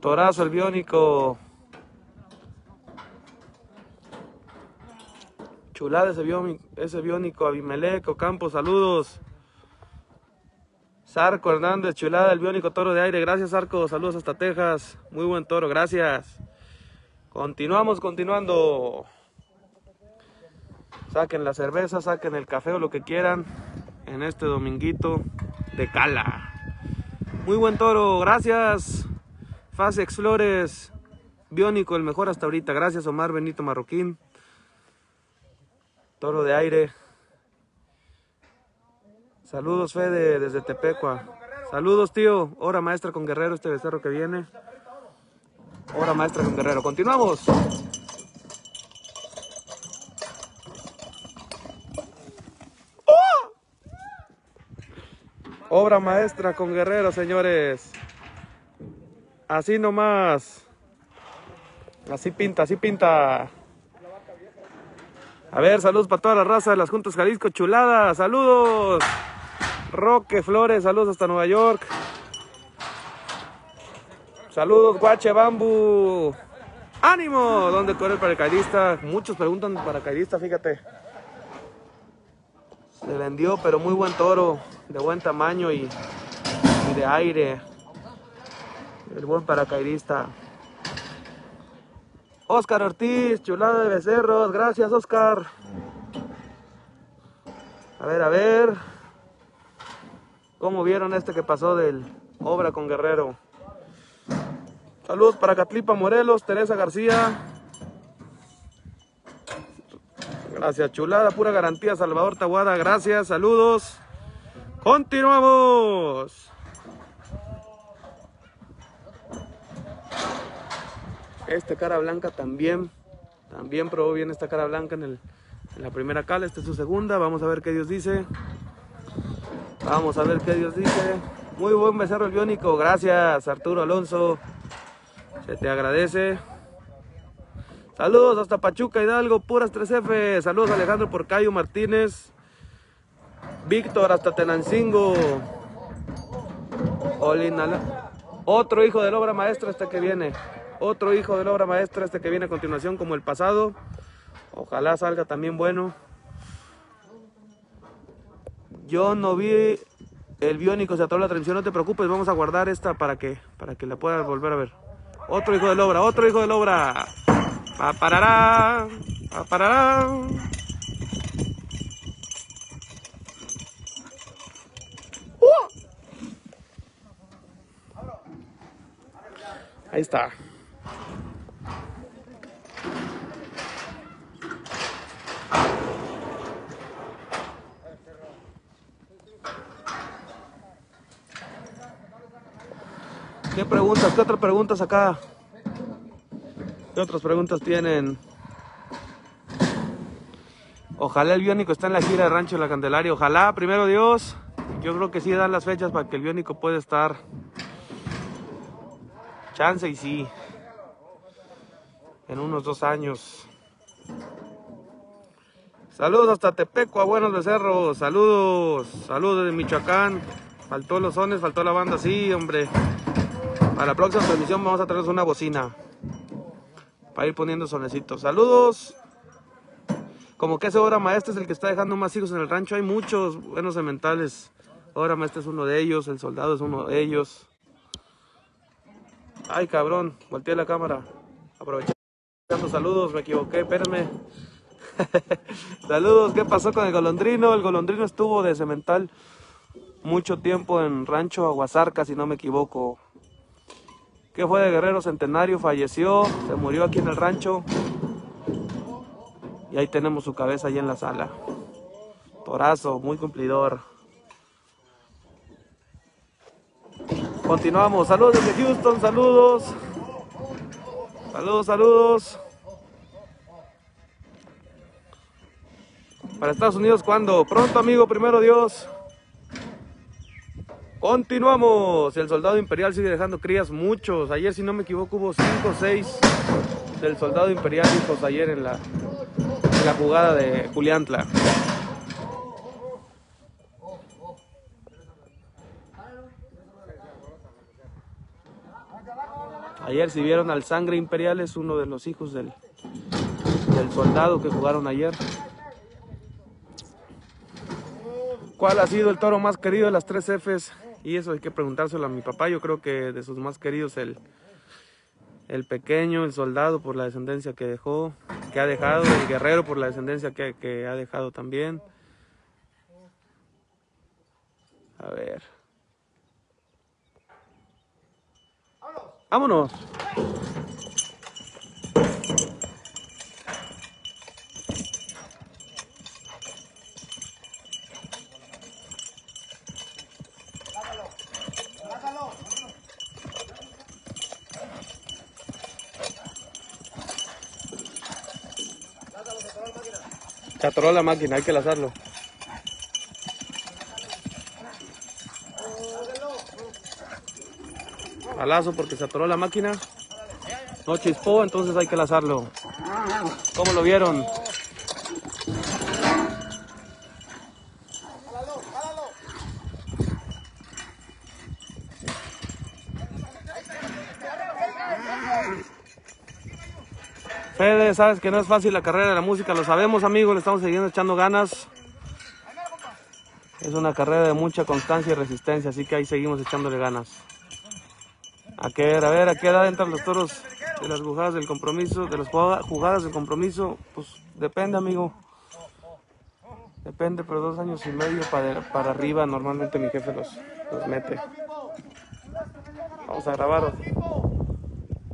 Torazo el biónico. Chulada ese biónico, ese biónico Abimelec, Ocampo, saludos. Sarco Hernández, chulada el biónico toro de aire. Gracias, Sarco. Saludos hasta Texas. Muy buen toro, gracias. Continuamos, continuando. Saquen la cerveza, saquen el café o lo que quieran en este dominguito de cala. Muy buen toro, gracias. Fasex Flores, Biónico, el mejor hasta ahorita. Gracias, Omar Benito Marroquín. Toro de aire. Saludos, Fede, desde Tepecua. Saludos, tío. Hora maestra con Guerrero, este becerro que viene. Hora maestra con Guerrero. Continuamos. Obra maestra con Guerrero, señores. Así nomás. Así pinta, así pinta. A ver, saludos para toda la raza de las Juntas Jalisco, chulada. Saludos. Roque Flores, saludos hasta Nueva York. Saludos, Guache Bambu. ¡Ánimo! ¿Dónde corre el paracaidista? Muchos preguntan paracaidista, fíjate. Se vendió, pero muy buen toro, de buen tamaño y, de aire. El buen paracaidista. Oscar Ortiz, chulada de becerros. Gracias, Oscar. A ver, a ver. ¿Cómo vieron este que pasó del Obra con Guerrero? Saludos para Catlipa Morelos, Teresa García. Gracias, chulada, pura garantía, Salvador Taguada. Gracias, saludos. Continuamos. Esta cara blanca también, también probó bien esta cara blanca en, el, en la primera cala. Esta es su segunda. Vamos a ver qué Dios dice. Vamos a ver qué Dios dice. Muy buen becerro el biónico. Gracias, Arturo Alonso. Se te agradece. Saludos hasta Pachuca Hidalgo, puras 3F. Saludos Alejandro Porcayo Martínez. Víctor hasta Tenancingo. Olinala. Otro hijo de la obra maestra este que viene. Otro hijo de la obra maestra este que viene a continuación como el pasado. Ojalá salga también bueno. Yo no vi el biónico, se atoró la transmisión, no te preocupes, vamos a guardar esta para que, para que la puedas volver a ver. Otro hijo de la obra, otro hijo de la obra. Pa parará, pa parará. Ahí está. ¿Qué preguntas? ¿Qué otras preguntas acá? ¿Qué otras preguntas tienen? Ojalá el biónico esté en la gira de Rancho de la Candelaria. Ojalá, primero Dios. Yo creo que sí dan las fechas para que el biónico pueda estar. Chance y sí. En unos dos años. Saludos hasta Tepeco, a Buenos de Cerro. Saludos. Saludos de Michoacán. Faltó los sones, faltó la banda. Sí, hombre. Para la próxima transmisión vamos a traerles una bocina. Para ir poniendo sonecitos. Saludos. Como que ese obra maestra es el que está dejando más hijos en el rancho. Hay muchos buenos sementales. Obra maestra es uno de ellos. El soldado es uno de ellos. Ay, cabrón. Volteé la cámara. Aprovechando saludos. Me equivoqué. Espérenme. saludos. ¿Qué pasó con el golondrino? El golondrino estuvo de cemental mucho tiempo en Rancho Aguasarca, si no me equivoco. ¿Qué fue de Guerrero Centenario? Falleció, se murió aquí en el rancho. Y ahí tenemos su cabeza ahí en la sala. Torazo, muy cumplidor. Continuamos. Saludos desde Houston, saludos. Saludos, saludos. Para Estados Unidos, ¿cuándo? Pronto, amigo, primero Dios. Continuamos. El soldado imperial sigue dejando crías muchos. Ayer, si no me equivoco, hubo 5 o 6 del soldado imperial hijos ayer en la, en la jugada de Juliantla. Ayer si vieron al sangre imperial es uno de los hijos del, del soldado que jugaron ayer. ¿Cuál ha sido el toro más querido de las tres Fs? Y eso hay que preguntárselo a mi papá. Yo creo que de sus más queridos el, el pequeño, el soldado por la descendencia que dejó, que ha dejado, el guerrero por la descendencia que, que ha dejado también. A ver. Vámonos. Se atoró la máquina, hay que lazarlo. Alazo porque se atoró la máquina. No chispó, entonces hay que lazarlo. ¿Cómo lo vieron? Fede, sabes que no es fácil la carrera de la música, lo sabemos amigos, le estamos siguiendo echando ganas. Es una carrera de mucha constancia y resistencia, así que ahí seguimos echándole ganas. A ver, a ver, ¿a qué edad entran los toros de las jugadas del compromiso? De las jugadas del compromiso, pues depende amigo. Depende, pero dos años y medio para, para arriba normalmente mi jefe los, los mete. Vamos a grabar.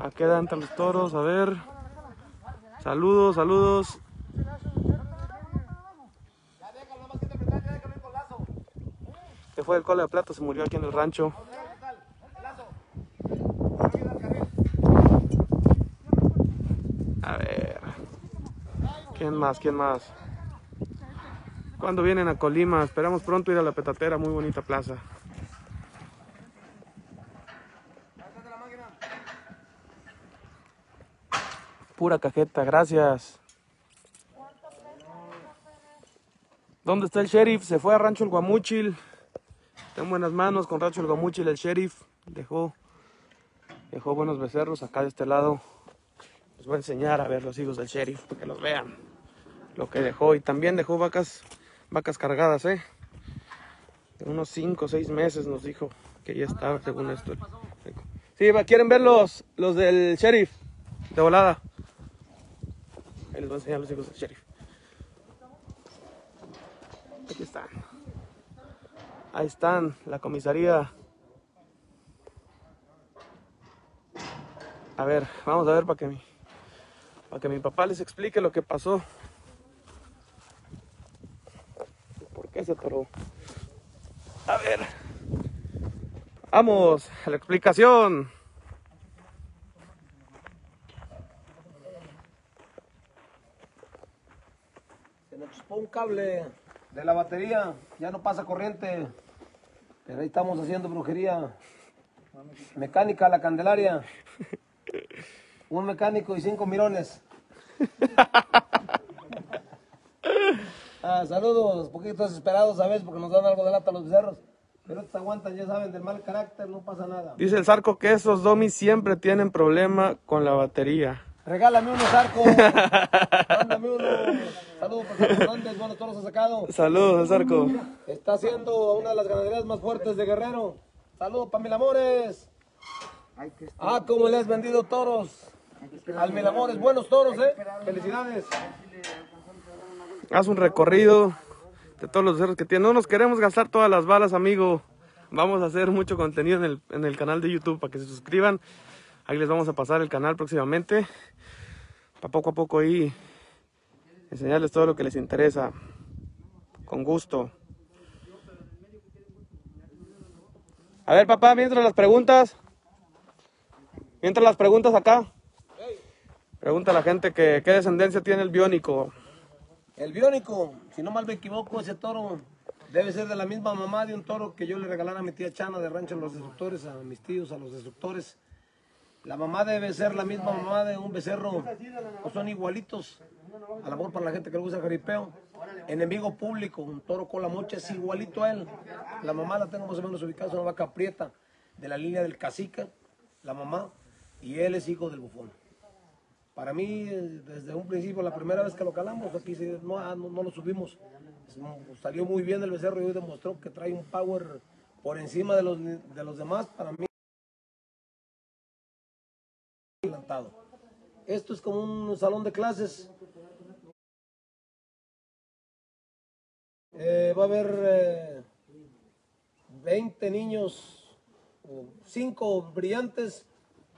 ¿A qué edad entran los toros? A ver. Saludos, saludos. Que fue el cola de plata, se murió aquí en el rancho. A ver. ¿Quién más? ¿Quién más? ¿Cuándo vienen a Colima? Esperamos pronto ir a la Petatera, muy bonita plaza. Pura cajeta, gracias. ¿Dónde está el sheriff? Se fue a Rancho El Guamuchil. Está en buenas manos con Rancho El Guamuchil. El sheriff dejó Dejó buenos becerros acá de este lado. Les voy a enseñar a ver los hijos del sheriff para que los vean. Lo que dejó. Y también dejó vacas, vacas cargadas, ¿eh? De unos 5 o 6 meses nos dijo que ya estaba, según esto. Sí, ¿quieren ver los, los del sheriff? De volada. Ahí les voy a enseñar los hijos del sheriff. Aquí están. Ahí están, la comisaría. A ver, vamos a ver para que mi, para que mi papá les explique lo que pasó. ¿Por qué se atoró? A ver. Vamos a la explicación. Se nos chispó un cable de la batería, ya no pasa corriente. Pero ahí estamos haciendo brujería. Mecánica a la Candelaria. Un mecánico y cinco mirones. Ah, saludos, poquitos desesperados a veces porque nos dan algo de lata a los becerros. Pero estos aguantan, ya saben, del mal carácter, no pasa nada. Dice el Zarco que esos domis siempre tienen problema con la batería. Regálame unos arcos. Mándame uno. Saludos para Carlos Hernández, buenos toros ha sacado. Saludos, Zarco. Está haciendo una de las ganaderías más fuertes de Guerrero. Saludos para Milamores. Ah, cómo le has vendido toros. Al Milamores, buenos toros, ¿eh? Felicidades. Haz un recorrido de todos los cerros que tiene. No nos queremos gastar todas las balas, amigo. Vamos a hacer mucho contenido en el, en el canal de YouTube para que se suscriban. Ahí les vamos a pasar el canal próximamente. Para poco a poco ahí enseñarles todo lo que les interesa. Con gusto. A ver, papá, mientras las preguntas. Mientras las preguntas acá. Pregunta a la gente que qué descendencia tiene el biónico. El biónico, si no mal me equivoco, ese toro debe ser de la misma mamá de un toro que yo le regalara a mi tía Chana de Rancho Los Destructores, a mis tíos, a los destructores. La mamá debe ser la misma mamá de un becerro, o son igualitos. Al amor para la gente que le gusta jaripeo. Enemigo público, un toro con la mocha es igualito a él. La mamá la tengo más o menos ubicada, es una vaca prieta de la línea del cacique, la mamá, y él es hijo del bufón. Para mí, desde un principio, la primera vez que lo calamos, aquí ah, no, no lo subimos. Salió muy bien el becerro y hoy demostró que trae un power por encima de los, de los demás. Para mí, adelantado. Esto es como un salón de clases. Eh, va a haber eh, 20 niños, 5 brillantes,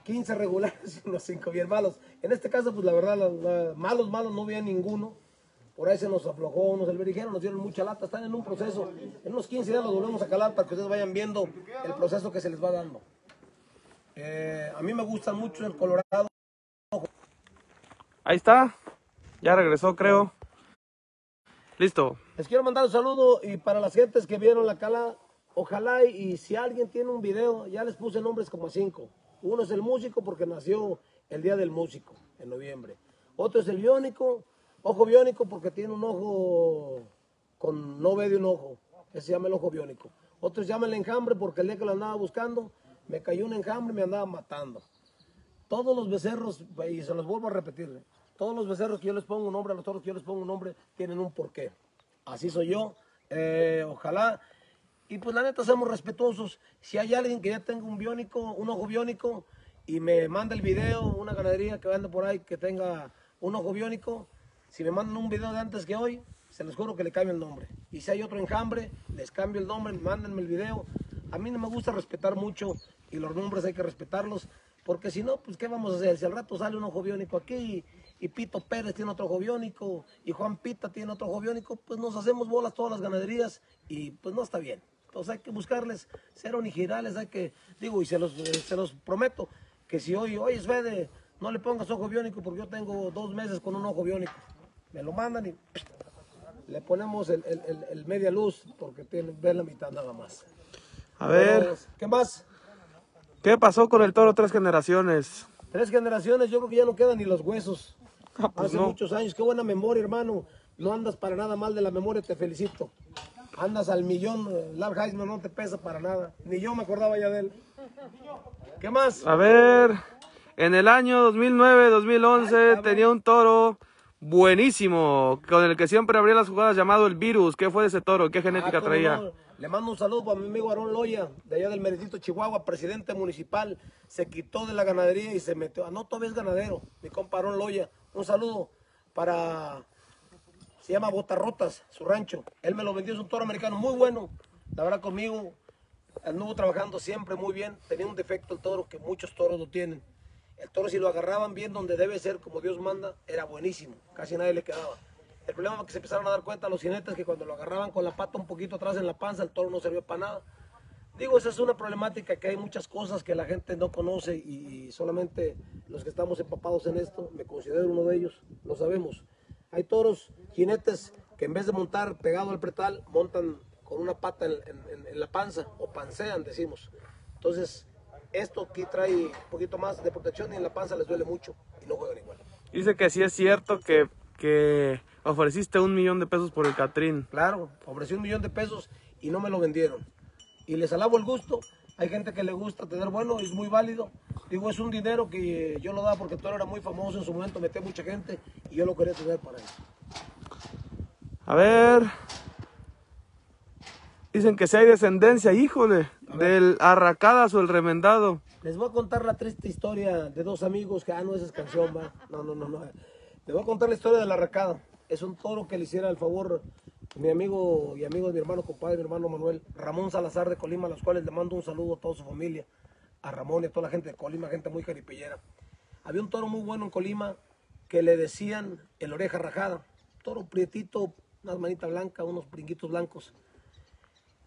15 regulares y unos 5 bien malos. En este caso, pues la verdad, la- la- malos, malos no había ninguno. Por ahí se nos aflojó unos el berijero, nos dieron mucha lata, están en un proceso. En unos 15 días los volvemos a calar para que ustedes vayan viendo el proceso que se les va dando. Eh, a mí me gusta mucho el Colorado. Ahí está. Ya regresó, creo. Listo. Les quiero mandar un saludo y para las gentes que vieron la cala, ojalá y, y si alguien tiene un video, ya les puse nombres como a cinco. Uno es el músico porque nació el día del músico, en noviembre. Otro es el biónico, ojo biónico porque tiene un ojo con no ve de un ojo. Ese se llama el ojo biónico. Otro se llama el enjambre porque el día que lo andaba buscando, me cayó un enjambre y me andaba matando. Todos los becerros, y se los vuelvo a repetir, todos los becerros que yo les pongo un nombre, a los toros que yo les pongo un nombre, tienen un porqué. Así soy yo. eh, ojalá. Y pues la neta, somos respetuosos. Si hay alguien que ya tenga un biónico, un ojo biónico, y me manda el video, una ganadería que vende por ahí que tenga un ojo biónico, si me mandan un video de antes que hoy, se les juro que le cambio el nombre. Y si hay otro enjambre, les cambio el nombre, mándenme el video. A mí no me gusta respetar mucho y los nombres hay que respetarlos, porque si no, pues ¿qué vamos a hacer? Si al rato sale un ojo biónico aquí y Pito Pérez tiene otro ojo biónico y Juan Pita tiene otro ojo biónico, pues nos hacemos bolas todas las ganaderías y pues no está bien. Entonces hay que buscarles ser onigirales, hay que, digo, y se los, eh, se los prometo, que si hoy, oye, Fede, no le pongas ojo biónico porque yo tengo dos meses con un ojo biónico. Me lo mandan y le ponemos el, el- el- el media luz porque tiene, ve la mitad nada más. A ver, ¿Qué más? ¿qué pasó con el toro tres generaciones? Tres generaciones, yo creo que ya no quedan ni los huesos. Ah, pues Hace no. muchos años, qué buena memoria, hermano. No andas para nada mal de la memoria, te felicito. Andas al millón, eh, Larry Heisman no te pesa para nada. Ni yo me acordaba ya de él. ¿Qué más? A ver, en el año 2009-2011 tenía un toro buenísimo, con el que siempre abría las jugadas llamado el virus. ¿Qué fue de ese toro? ¿Qué genética Ah, cómo traía? no. Le mando un saludo para mi amigo Aarón Loya, de allá del Merecito, Chihuahua, presidente municipal. Se quitó de la ganadería y se metió. Ah, no, todavía es ganadero, mi compa Aarón Loya. Un saludo para. Se llama Botarrotas, su rancho. Él me lo vendió, es un toro americano muy bueno. La verdad, conmigo anduvo trabajando siempre muy bien. Tenía un defecto el toro que muchos toros lo tienen. El toro, si lo agarraban bien donde debe ser, como Dios manda, era buenísimo. Casi nadie le quedaba. El problema que se empezaron a dar cuenta los jinetes que cuando lo agarraban con la pata un poquito atrás en la panza, el toro no servía para nada. Digo, esa es una problemática que hay muchas cosas que la gente no conoce y solamente los que estamos empapados en esto, me considero uno de ellos, lo sabemos. Hay toros, jinetes, que en vez de montar pegado al pretal, montan con una pata en, en- en la panza o pansean, decimos. Entonces, esto aquí trae un poquito más de protección y en la panza les duele mucho y no juegan igual. Dice que sí es cierto que, que ofreciste un millón de pesos por el Catrín. Claro, ofrecí un millón de pesos y no me lo vendieron. Y les alabo el gusto. Hay gente que le gusta tener bueno, es muy válido. Digo, es un dinero que yo lo daba porque todo era muy famoso en su momento, metí mucha gente y yo lo quería tener para eso. A ver. Dicen que si hay descendencia, híjole, del Arracadas o el Remendado. Les voy a contar la triste historia de dos amigos que, ah, no, esa es canción, va. No, no, no, no. Les voy a contar la historia de la arracada. Es un toro que le hiciera el favor mi amigo y amigo de mi hermano, compadre, mi hermano Manuel, Ramón Salazar de Colima, a los cuales le mando un saludo a toda su familia, a Ramón y a toda la gente de Colima, gente muy caripellera. Había un toro muy bueno en Colima que le decían el oreja rajada. Toro prietito, unas manitas blancas, unos brinquitos blancos.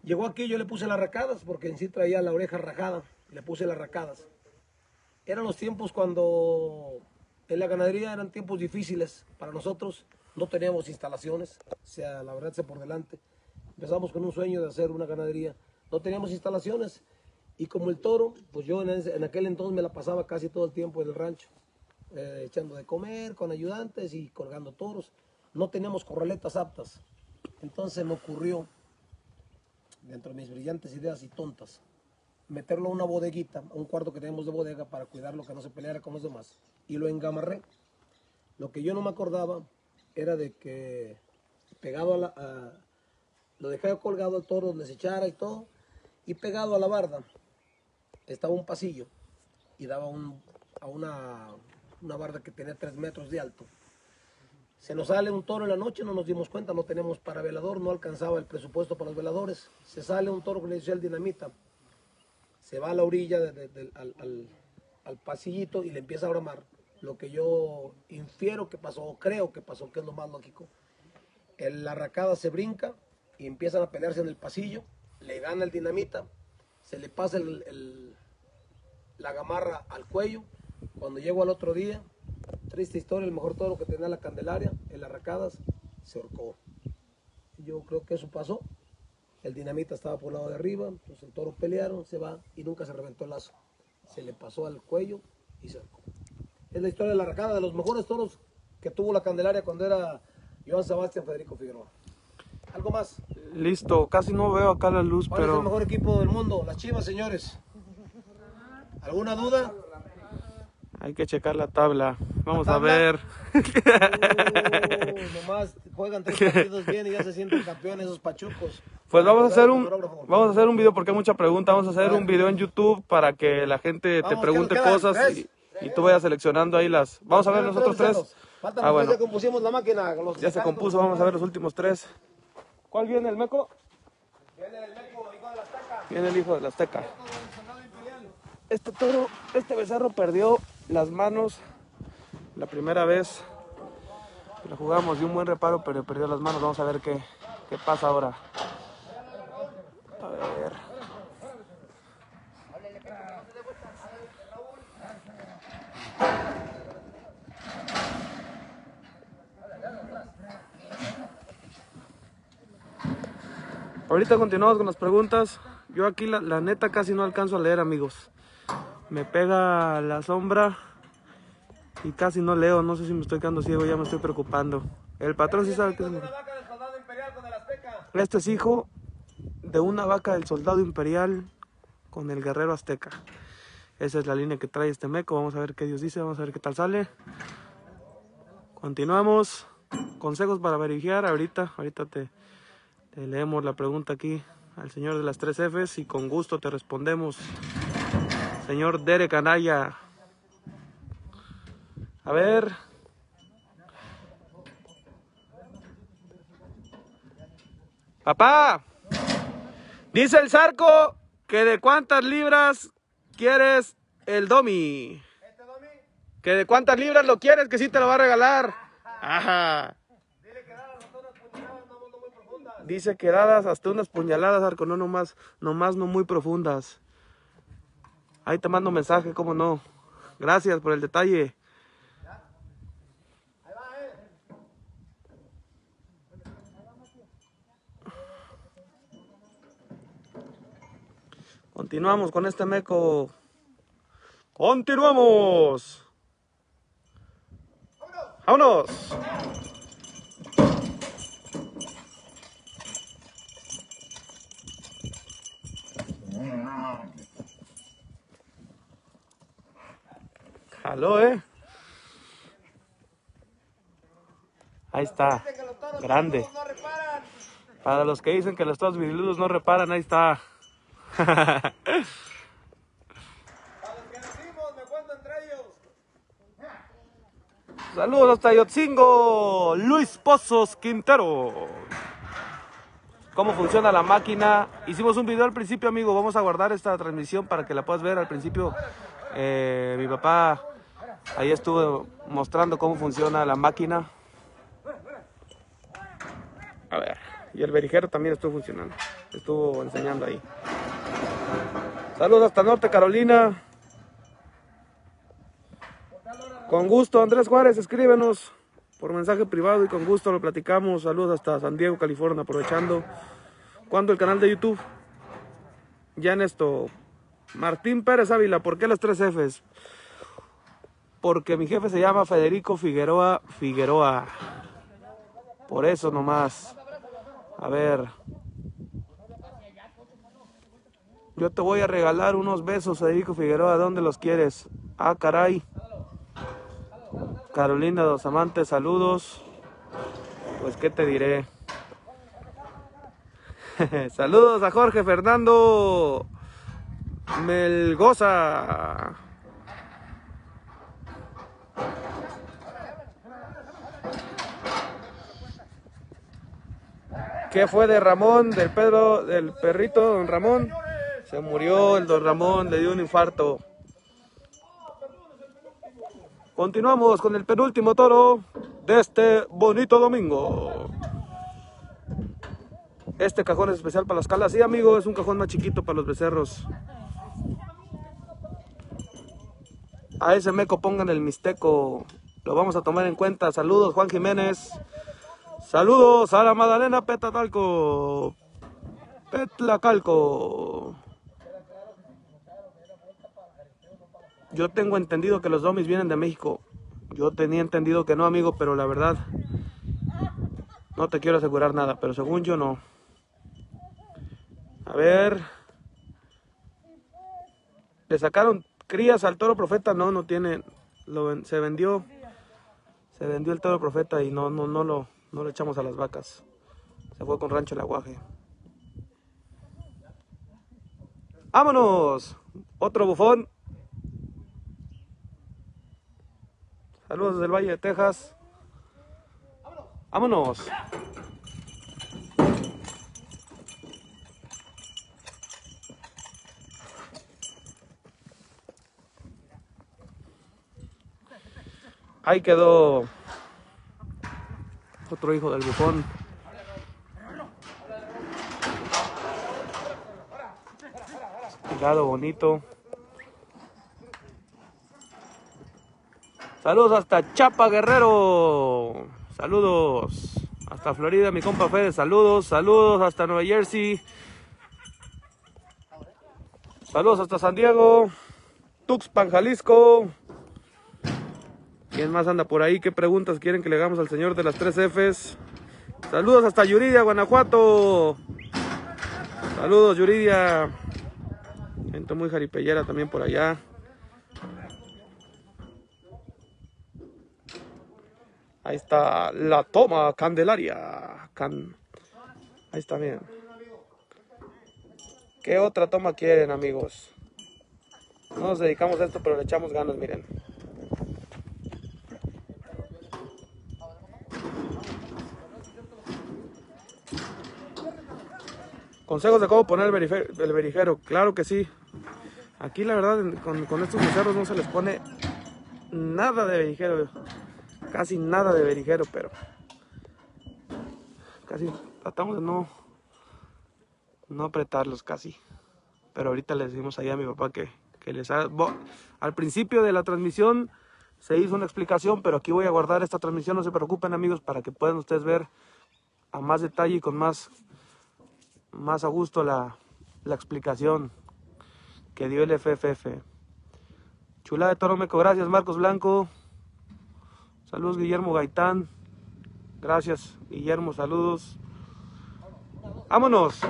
Llegó aquí, yo le puse las racadas, porque en sí traía la oreja rajada, le puse las racadas. Eran los tiempos cuando en la ganadería eran tiempos difíciles para nosotros, no teníamos instalaciones, o sea, la verdad se por delante. Empezamos con un sueño de hacer una ganadería, no teníamos instalaciones y como el toro, pues yo en, ese- en aquel entonces me la pasaba casi todo el tiempo en el rancho, eh, echando de comer con ayudantes y colgando toros. No teníamos corraletas aptas, entonces me ocurrió dentro de mis brillantes ideas y tontas, meterlo a una bodeguita, a un cuarto que teníamos de bodega para cuidarlo, que no se peleara con los demás. Y lo engamarré. Lo que yo no me acordaba era de que pegado a la... lo dejé colgado al toro, les echara y todo, y pegado a la barda estaba un pasillo y daba un- a una, una barda que tenía tres metros de alto. Se nos sale un toro en la noche, no nos dimos cuenta, no tenemos para velador, no alcanzaba el presupuesto para los veladores. Se sale un toro que le decía el dinamita, se va a la orilla al, al- al pasillito y le empieza a bramar. Lo que yo infiero que pasó, o creo que pasó, que es lo más lógico. El- la racada se brinca y empiezan a pelearse en el pasillo, le gana el dinamita, se le pasa el- la gamarra al cuello. Cuando llego al otro día, triste historia, el mejor toro que tenía la Candelaria, en las racadas, se ahorcó. Yo creo que eso pasó. El dinamita estaba por el lado de arriba, entonces el toro pelearon, se va y nunca se reventó el lazo. Se le pasó al cuello y se ahorcó. Es la historia de la racada, de los mejores toros que tuvo la Candelaria cuando era Joan Sebastián Federico Figueroa. ¿Algo más? Listo, casi no veo acá la luz, ¿Cuál es el pero mejor equipo del mundo? Las Chivas, señores. ¿Alguna duda? hay que checar la tabla. Vamos ¿La a ver. Uh, nomás juegan tres partidos bien y ya se sienten campeones esos pachucos. Pues vamos a hacer un vamos a hacer un video porque hay mucha pregunta. Vamos a hacer un video en YouTube para que la gente te pregunte cosas y, y tú vayas seleccionando ahí las. Vamos a ver Faltan nosotros tres. Faltan Ah, los bueno, ya compusimos la máquina. los ya se compuso. Vamos a ver los últimos tres. ¿Cuál viene el meco? Viene el Meco, hijo de la Azteca. Viene el hijo de la Azteca. Este toro, este becerro perdió las manos la primera vez. La jugamos de un buen reparo, pero perdió las manos. Vamos a ver qué, qué pasa ahora. A ver. Ahorita continuamos con las preguntas. Yo aquí la, neta casi no alcanzo a leer, amigos. Me pega la sombra y casi no leo. No sé si me estoy quedando ciego, ya me estoy preocupando. El patrón sí sabe que es. Este es hijo de una vaca del soldado imperial con el guerrero azteca. Esa es la línea que trae este meco. Vamos a ver qué Dios dice, vamos a ver qué tal sale. Continuamos. Consejos para verificar. Ahorita, ahorita te, te leemos la pregunta aquí al señor de las tres Fs y con gusto te respondemos. Señor Derek Anaya. A ver. Papá, dice el Zarco que de cuántas libras quieres el Domi. Que de cuántas libras lo quieres, que sí te lo va a regalar. Ajá. Dice que dadas hasta unas puñaladas, Arco, no nomás, nomás no muy profundas. Ahí te mando mensaje, cómo no. Gracias por el detalle. Continuamos con este meco. Continuamos. ¡Vámonos! Jaló, eh. Ahí está. Grande. Para los que dicen que los toros viriludos no reparan, ahí está. Saludos hasta Yotzingo, Luis Pozos Quintero. ¿Cómo funciona la máquina? Hicimos un video al principio, amigo. Vamos a guardar esta transmisión para que la puedas ver al principio. Eh, mi papá ahí estuvo mostrando cómo funciona la máquina. A ver, y el berijero también estuvo funcionando. Estuvo enseñando ahí. Saludos hasta Norte Carolina. Con gusto, Andrés Juárez, escríbenos por mensaje privado y con gusto lo platicamos. Saludos hasta San Diego, California, aprovechando. ¿Cuándo el canal de YouTube? Ya en esto. Martín Pérez Ávila, ¿por qué las tres Fs? Porque mi jefe se llama Federico Figueroa Figueroa. Por eso nomás. A ver. Yo te voy a regalar unos besos, Federico Figueroa. ¿Dónde los quieres? Ah, caray. Carolina Dos Amantes, saludos. Pues, ¿qué te diré? saludos a Jorge Fernando Melgoza. ¿Qué fue de Ramón, del Pedro, del perrito, don Ramón? Se murió el don Ramón, le dio un infarto. Continuamos con el penúltimo toro de este bonito domingo. Este cajón es especial para las calas. Sí, amigo, es un cajón más chiquito para los becerros. A ese meco pongan el mixteco. Lo vamos a tomar en cuenta. Saludos, Juan Jiménez. Saludos a la Madalena Petatalco. Petlacalco. Yo tengo entendido que los domis vienen de México. Yo tenía entendido que no, amigo, pero la verdad no te quiero asegurar nada, pero según yo no. A ver. ¿Le sacaron crías al toro profeta? No, no tiene. Lo, se vendió. Se vendió el toro profeta y no, no, no lo, no lo echamos a las vacas. Se fue con rancho el aguaje. ¡Vámonos! Otro bufón. Saludos desde el Valle de Texas. Vámonos. Ahí quedó otro hijo del bufón. Lado bonito. Saludos hasta Chapa Guerrero. Saludos. Hasta Florida, mi compa Fede. Saludos. Saludos hasta Nueva Jersey. Saludos hasta San Diego. Tuxpan, Jalisco. ¿Quién más anda por ahí? ¿Qué preguntas quieren que le hagamos al señor de las tres Fs? Saludos hasta Yuridia, Guanajuato. Saludos, Yuridia. Gente muy jaripellera también por allá. Ahí está la toma Candelaria. Can... Ahí está bien. ¿Qué otra toma quieren, amigos? No nos dedicamos a esto, pero le echamos ganas, miren. Consejos de cómo poner el, el verijero. Claro que sí. Aquí la verdad con, con estos becerros no se les pone nada de verijero. Casi nada de verijero, pero casi tratamos de no no apretarlos casi. Pero ahorita le decimos ahí a mi papá que, que les bo- Al principio de la transmisión se hizo una explicación, pero aquí voy a guardar esta transmisión, no se preocupen amigos, para que puedan ustedes ver a más detalle y con más, más a gusto la, la explicación que dio el FFF. Chula de Toro Meco, gracias Marcos Blanco. Saludos Guillermo Gaitán. Gracias Guillermo, saludos. Vámonos.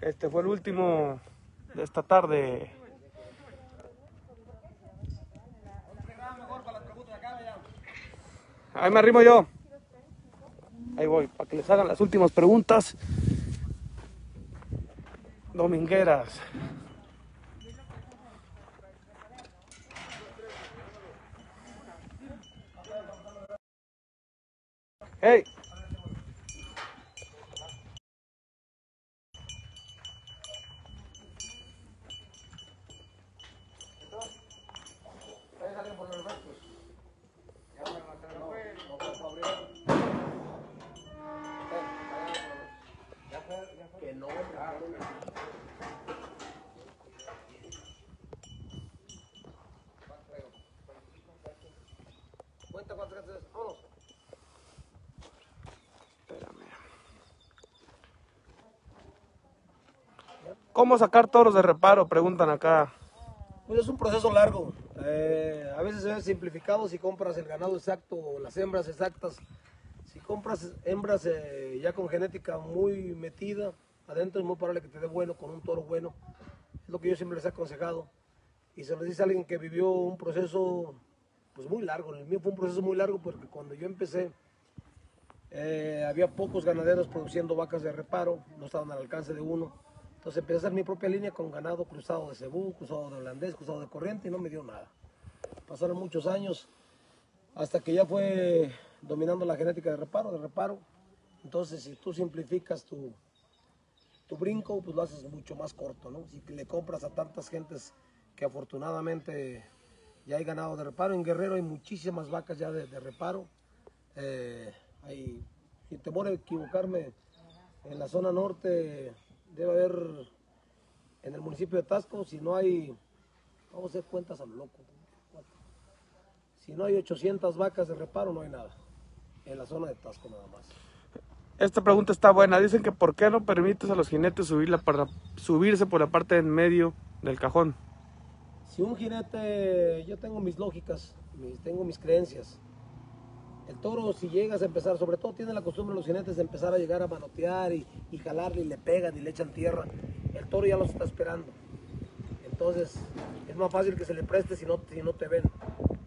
Este fue el último de esta tarde. Ahí me arrimo yo. Ahí voy, para que les hagan las últimas preguntas. Domingueras. Hey. ¿Cómo sacar toros de reparo? Preguntan acá. Pues es un proceso largo. Eh, a veces se ve simplificado si compras el ganado exacto las hembras exactas. Si compras hembras eh, ya con genética muy metida, adentro es muy probable que te dé bueno con un toro bueno. Es lo que yo siempre les he aconsejado. Y se lo dice a alguien que vivió un proceso pues muy largo. El mío fue un proceso muy largo porque cuando yo empecé eh, había pocos ganaderos produciendo vacas de reparo, no estaban al alcance de uno. Entonces empecé a hacer mi propia línea con ganado cruzado de cebú, cruzado de holandés, cruzado de corriente y no me dio nada. Pasaron muchos años hasta que ya fue dominando la genética de reparo, de reparo. Entonces si tú simplificas tu, tu brinco, pues lo haces mucho más corto, ¿no? Si le compras a tantas gentes que afortunadamente ya hay ganado de reparo, en Guerrero hay muchísimas vacas ya de, reparo. Eh, hay, sin temor a equivocarme, en la zona norte debe haber, en el municipio de Tasco, si no hay, vamos a hacer cuentas a lo loco, si no hay 800 vacas de reparo, no hay nada. En la zona de Tasco nada más. Esta pregunta está buena. Dicen que ¿por qué no permites a los jinetes subir la para, subirse por la parte en medio del cajón? Si un jinete, yo tengo mis lógicas, mis- tengo mis creencias. El toro, si llegas a empezar, sobre todo tienen la costumbre los jinetes de empezar a llegar a manotear y, y jalarle y le pegan y le echan tierra. El toro ya los está esperando. Entonces, es más fácil que se le preste si no, si no te ven.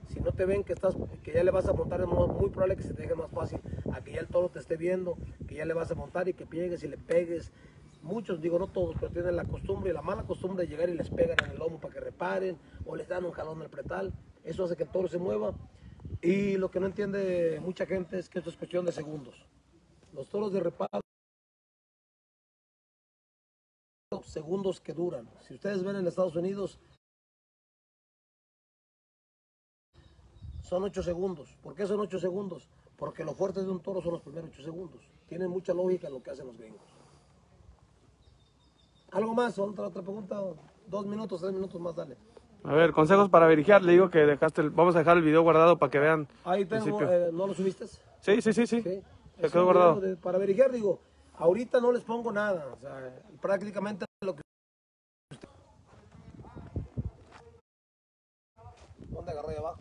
Si no te ven que, estás, que ya le vas a montar, es muy, probable que se te deje más fácil a que ya el toro te esté viendo, que ya le vas a montar y que llegues y le pegues. Muchos, digo no todos, pero tienen la costumbre y la mala costumbre de llegar y les pegan en el lomo para que reparen o les dan un jalón al pretal. Eso hace que el toro se mueva. Y lo que no entiende mucha gente es que esto es cuestión de segundos. Los toros de reparo segundos que duran. Si ustedes ven en Estados Unidos, son 8 segundos. ¿Por qué son 8 segundos? Porque lo fuerte de un toro son los primeros 8 segundos. Tienen mucha lógica lo que hacen los gringos. ¿Algo más? ¿Otra, otra pregunta? Dos minutos, tres minutos más, dale. A ver, consejos para verificar. Le digo que dejaste el- vamos a dejar el video guardado para que vean. Ahí tengo, eh, ¿no lo subiste? Sí, sí, sí, sí. Sí. Se quedó guardado. de- para verificar, digo, ahorita no les pongo nada. O sea, prácticamente lo que ¿Dónde agarré abajo?